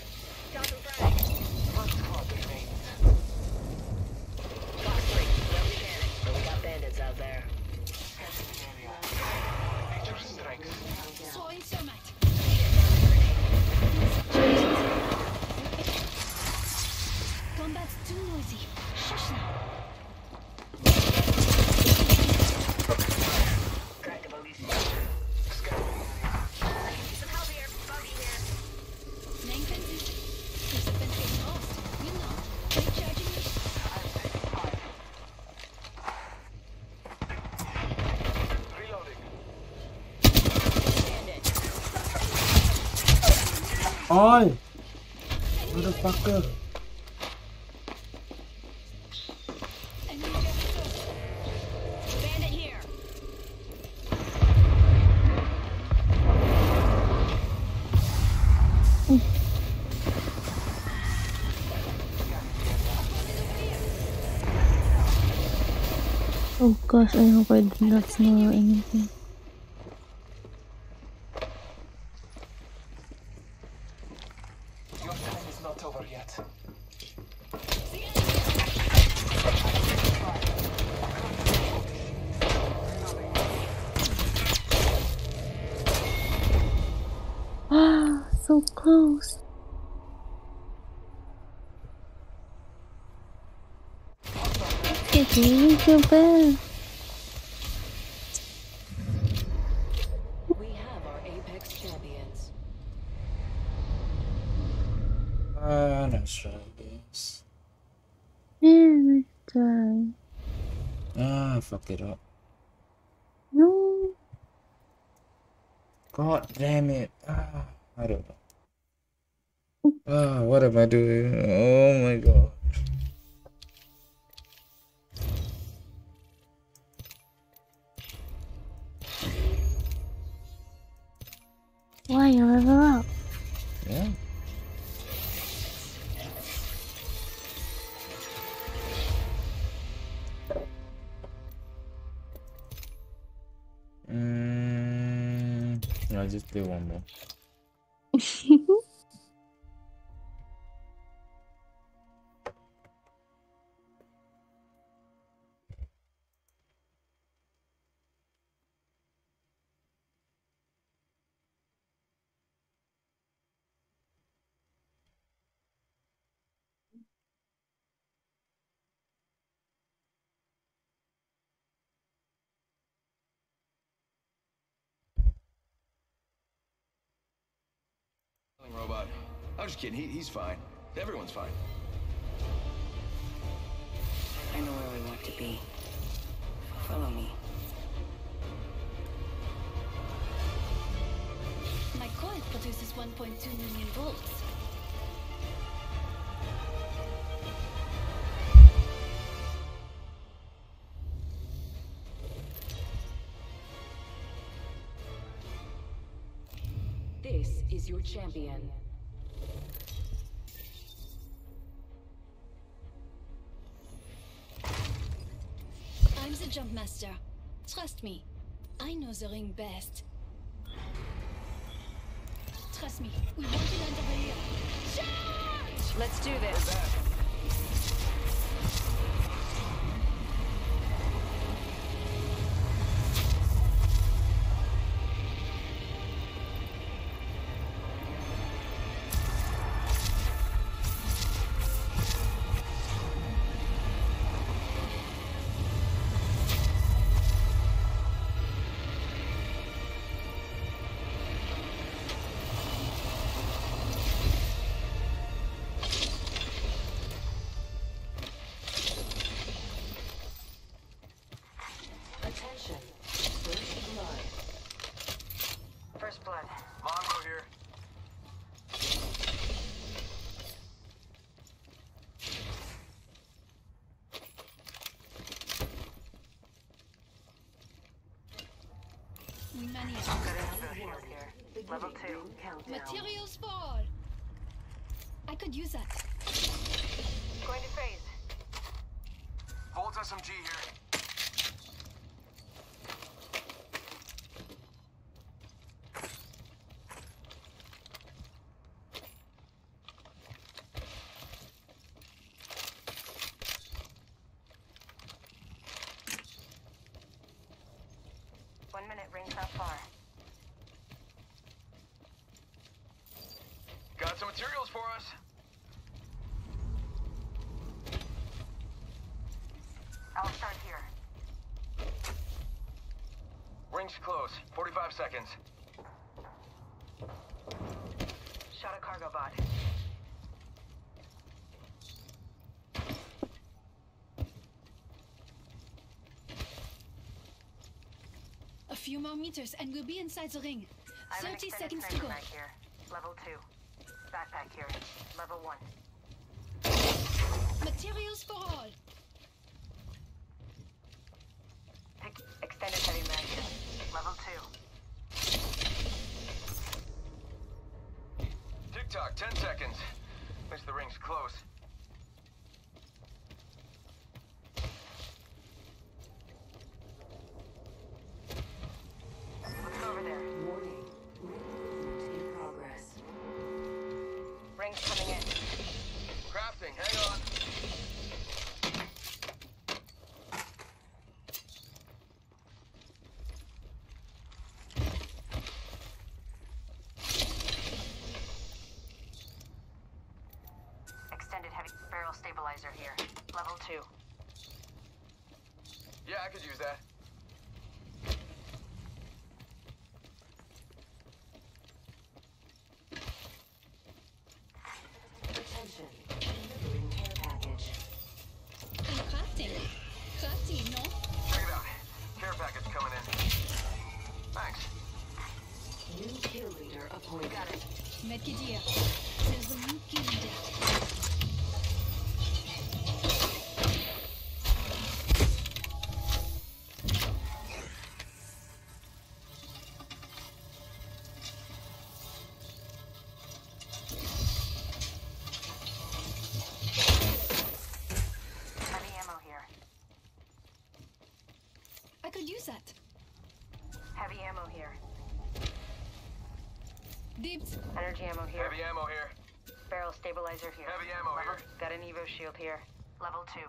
Oi! Motherfucker. Oh gosh, I hope I did not smell anything. Your time is not over yet. Ah, so close. It's really so bad. Ah, let's try this. Yeah, time. Ah, fuck it up. No. God damn it. I'm just kidding. He, he's fine. Everyone's fine. I know where we want to be. Follow me. My coil produces 1.2 million volts. This is your champion. Master. Trust me. I know the ring best. Trust me. We want land over here. Charge! Let's do this. Level two. Materials fall. I could use that. Going to phase. Volt SMG here. Rings not far. Got some materials for us. I'll start here. Rings close. 45 seconds. Shot a cargo bot. A few more meters and we'll be inside the ring. I have 30 extended seconds to go. mag here. Level two. Backpack here. Level one. Materials for all. Rings coming in. Crafting, hang on. Extended heavy barrel stabilizer here. Level two. Yeah, I could use that. Deeps. Energy ammo here. Heavy ammo here. Barrel stabilizer here. Heavy ammo Level. here. Got an Evo shield here. Level 2.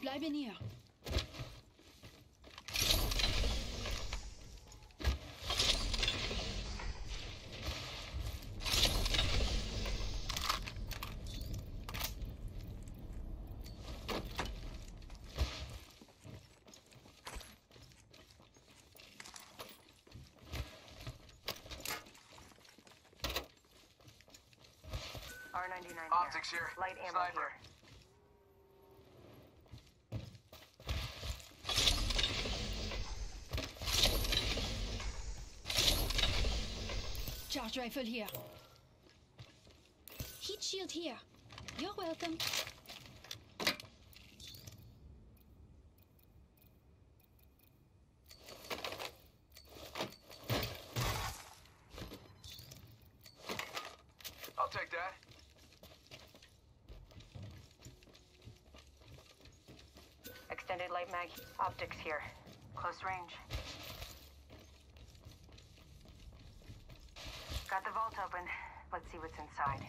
Supply bin here. R99 here. Here. Light ammo Sniper. here. Charge rifle here. Heat shield here. You're welcome. I'll take that. Extended light mag. Optics here. Close range. Got the vault open. Let's see what's inside.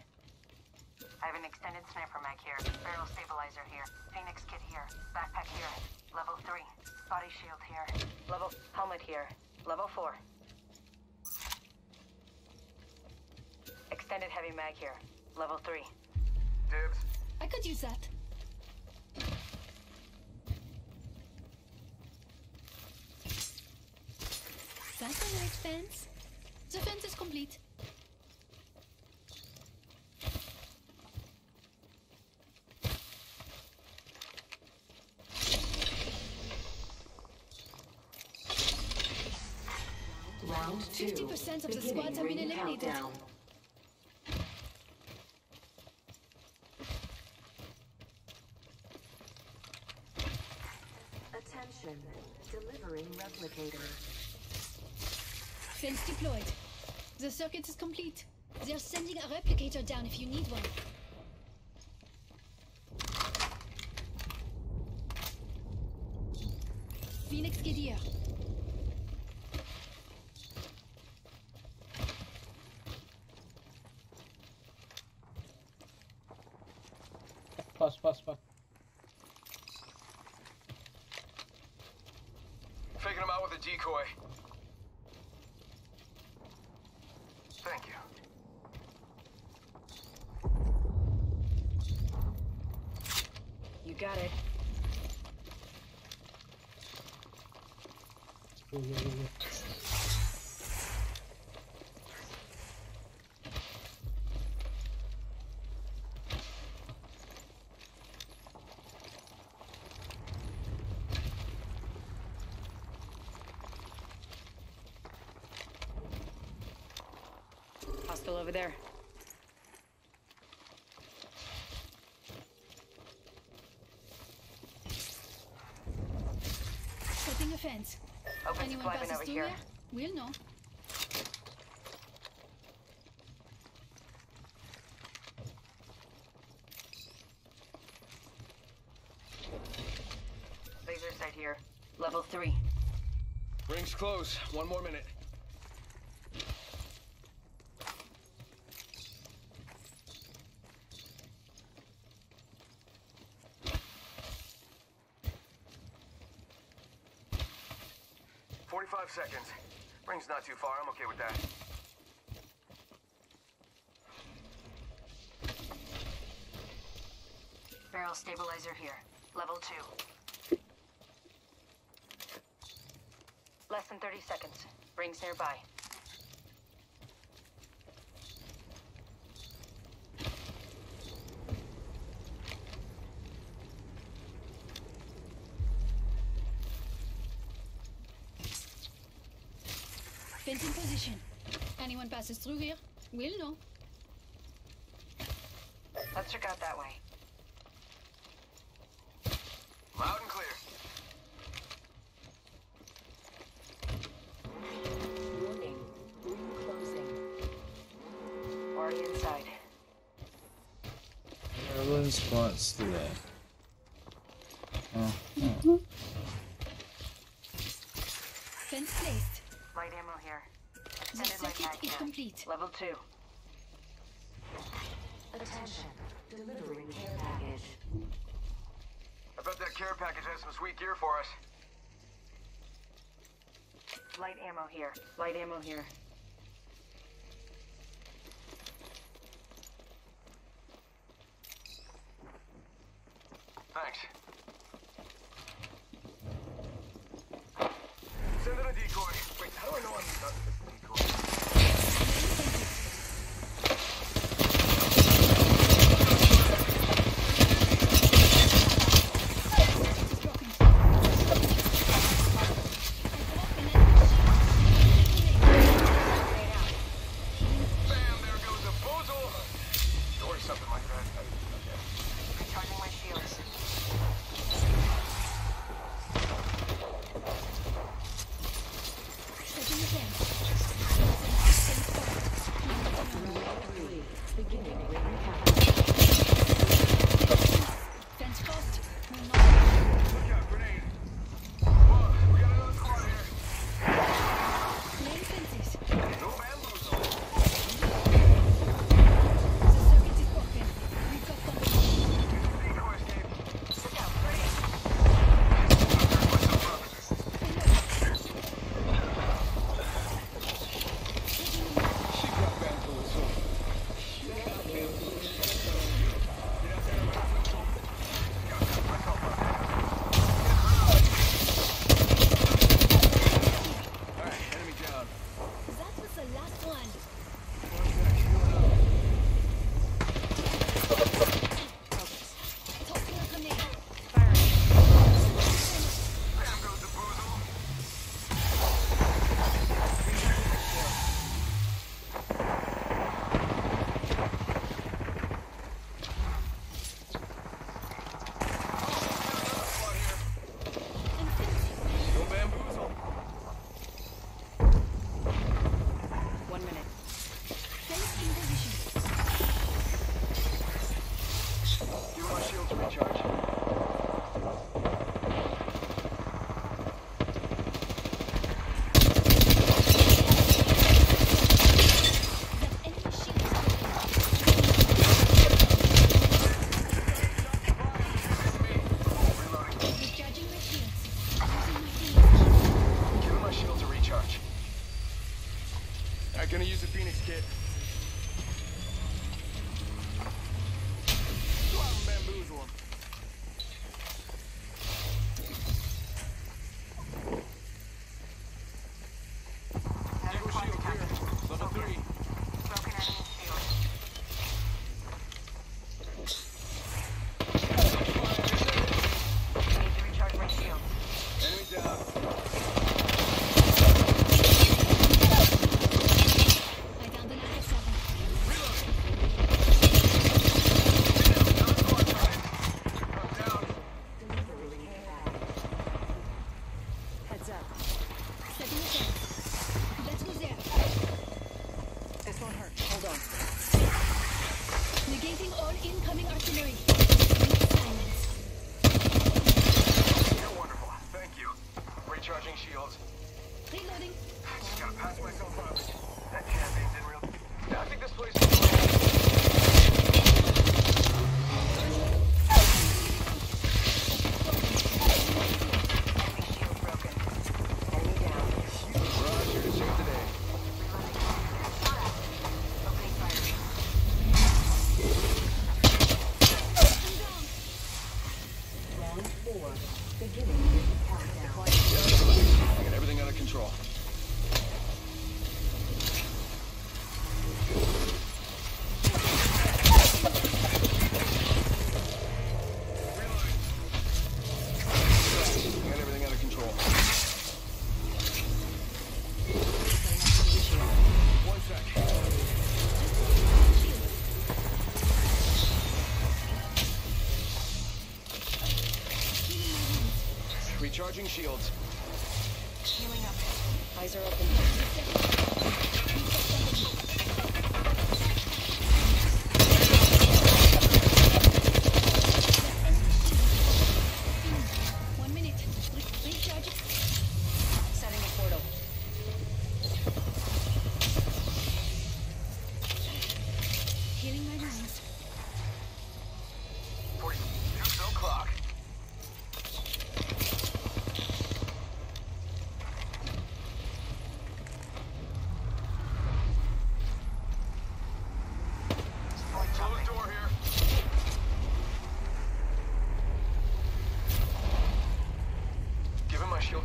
I have an extended sniper mag here. Barrel stabilizer here. Phoenix kit here. Backpack here. Level 3. Body shield here. Level helmet here. Level 4. Extended heavy mag here. Level 3. Dibs. I could use that. That's a nice fence. The fence is complete. Round two. 50% of the Beginning squads have been eliminated. countdown. Attention. Delivering replicator. Fence deployed. The circuit is complete. They're sending a replicator down if you need one. Go, Hostile over there. anyone passes through here. here, we'll know. Laser sight here. Level 3. Ring's close. One more minute. too far. I'm okay with that. Barrel stabilizer here. Level 2. Less than 30 seconds. Rings nearby. passes through here. We'll know. Let's check out that way. Loud and clear. Warning. Room closing. Already inside. Everyone spots the way. complete. Level 2. Attention. Delivering care package. I bet that care package has some sweet gear for us. Light ammo here. Light ammo here. Thanks. Charging shields.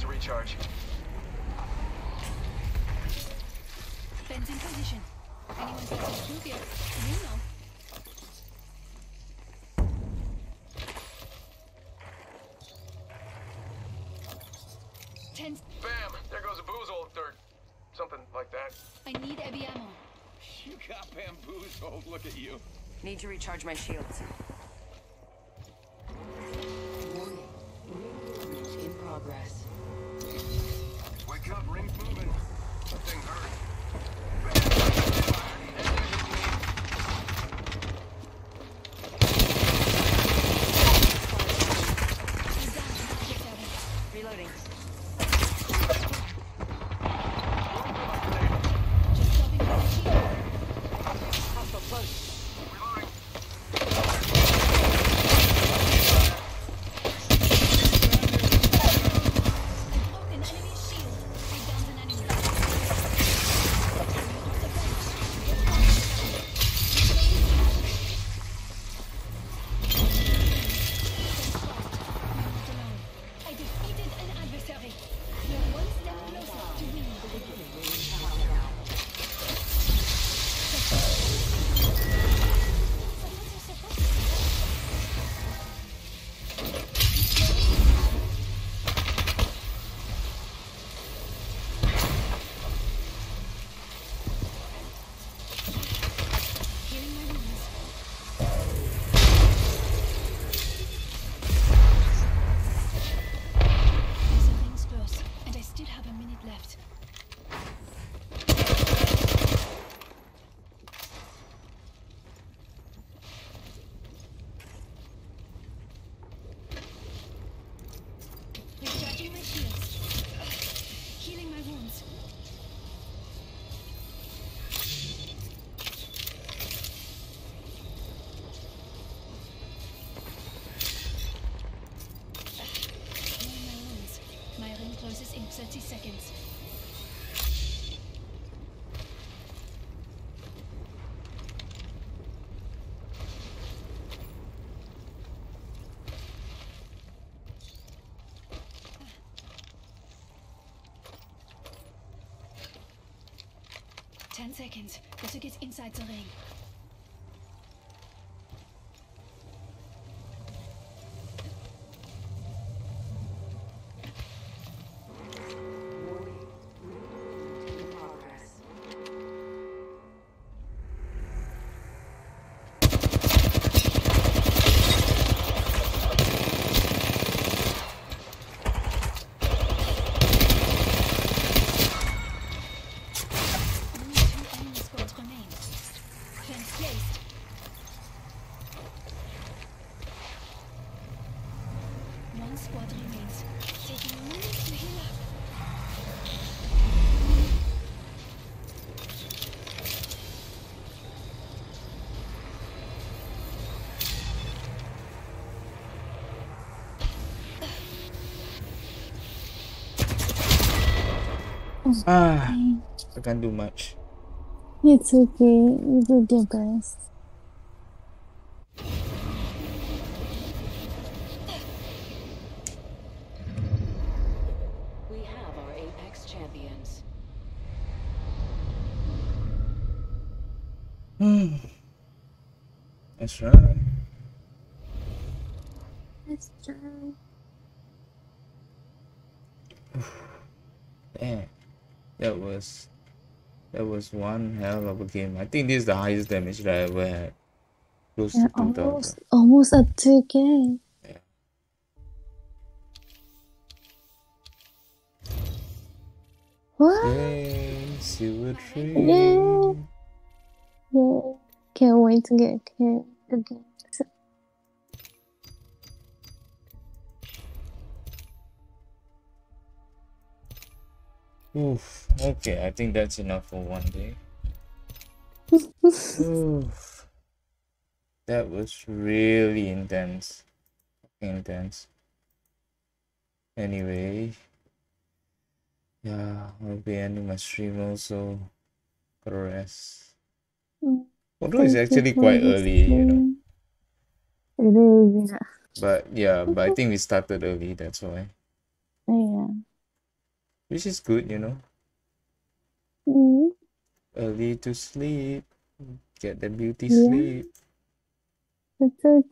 to recharge. In position. Anyone's? You know. Ten. Bam! There goes a boozle third. Something like that. I need heavy ammo. You got bamboozled. Look at you. Need to recharge my shield. seconds. Better get inside the ring. Ah, I can't do much. It's okay. You did your best. We have our Apex champions. Hmm. That's right. Let's try. Damn. That was that was one hell of a game. I think this is the highest damage that I ever had. Close Yeah, to 2000. almost, almost up to again. What? Silver tree. Yeah. Yeah. Can't wait to get again. Oof. Okay, I think that's enough for one day. Oof. That was really intense. Intense. Anyway. Yeah, I'll be ending my stream also. Gotta rest. Although it's actually quite early, you know. It is, yeah. But yeah, but I think we started early, that's why. Which is good, you know. Mm. Early to sleep. Get the beauty Yeah. sleep. It's so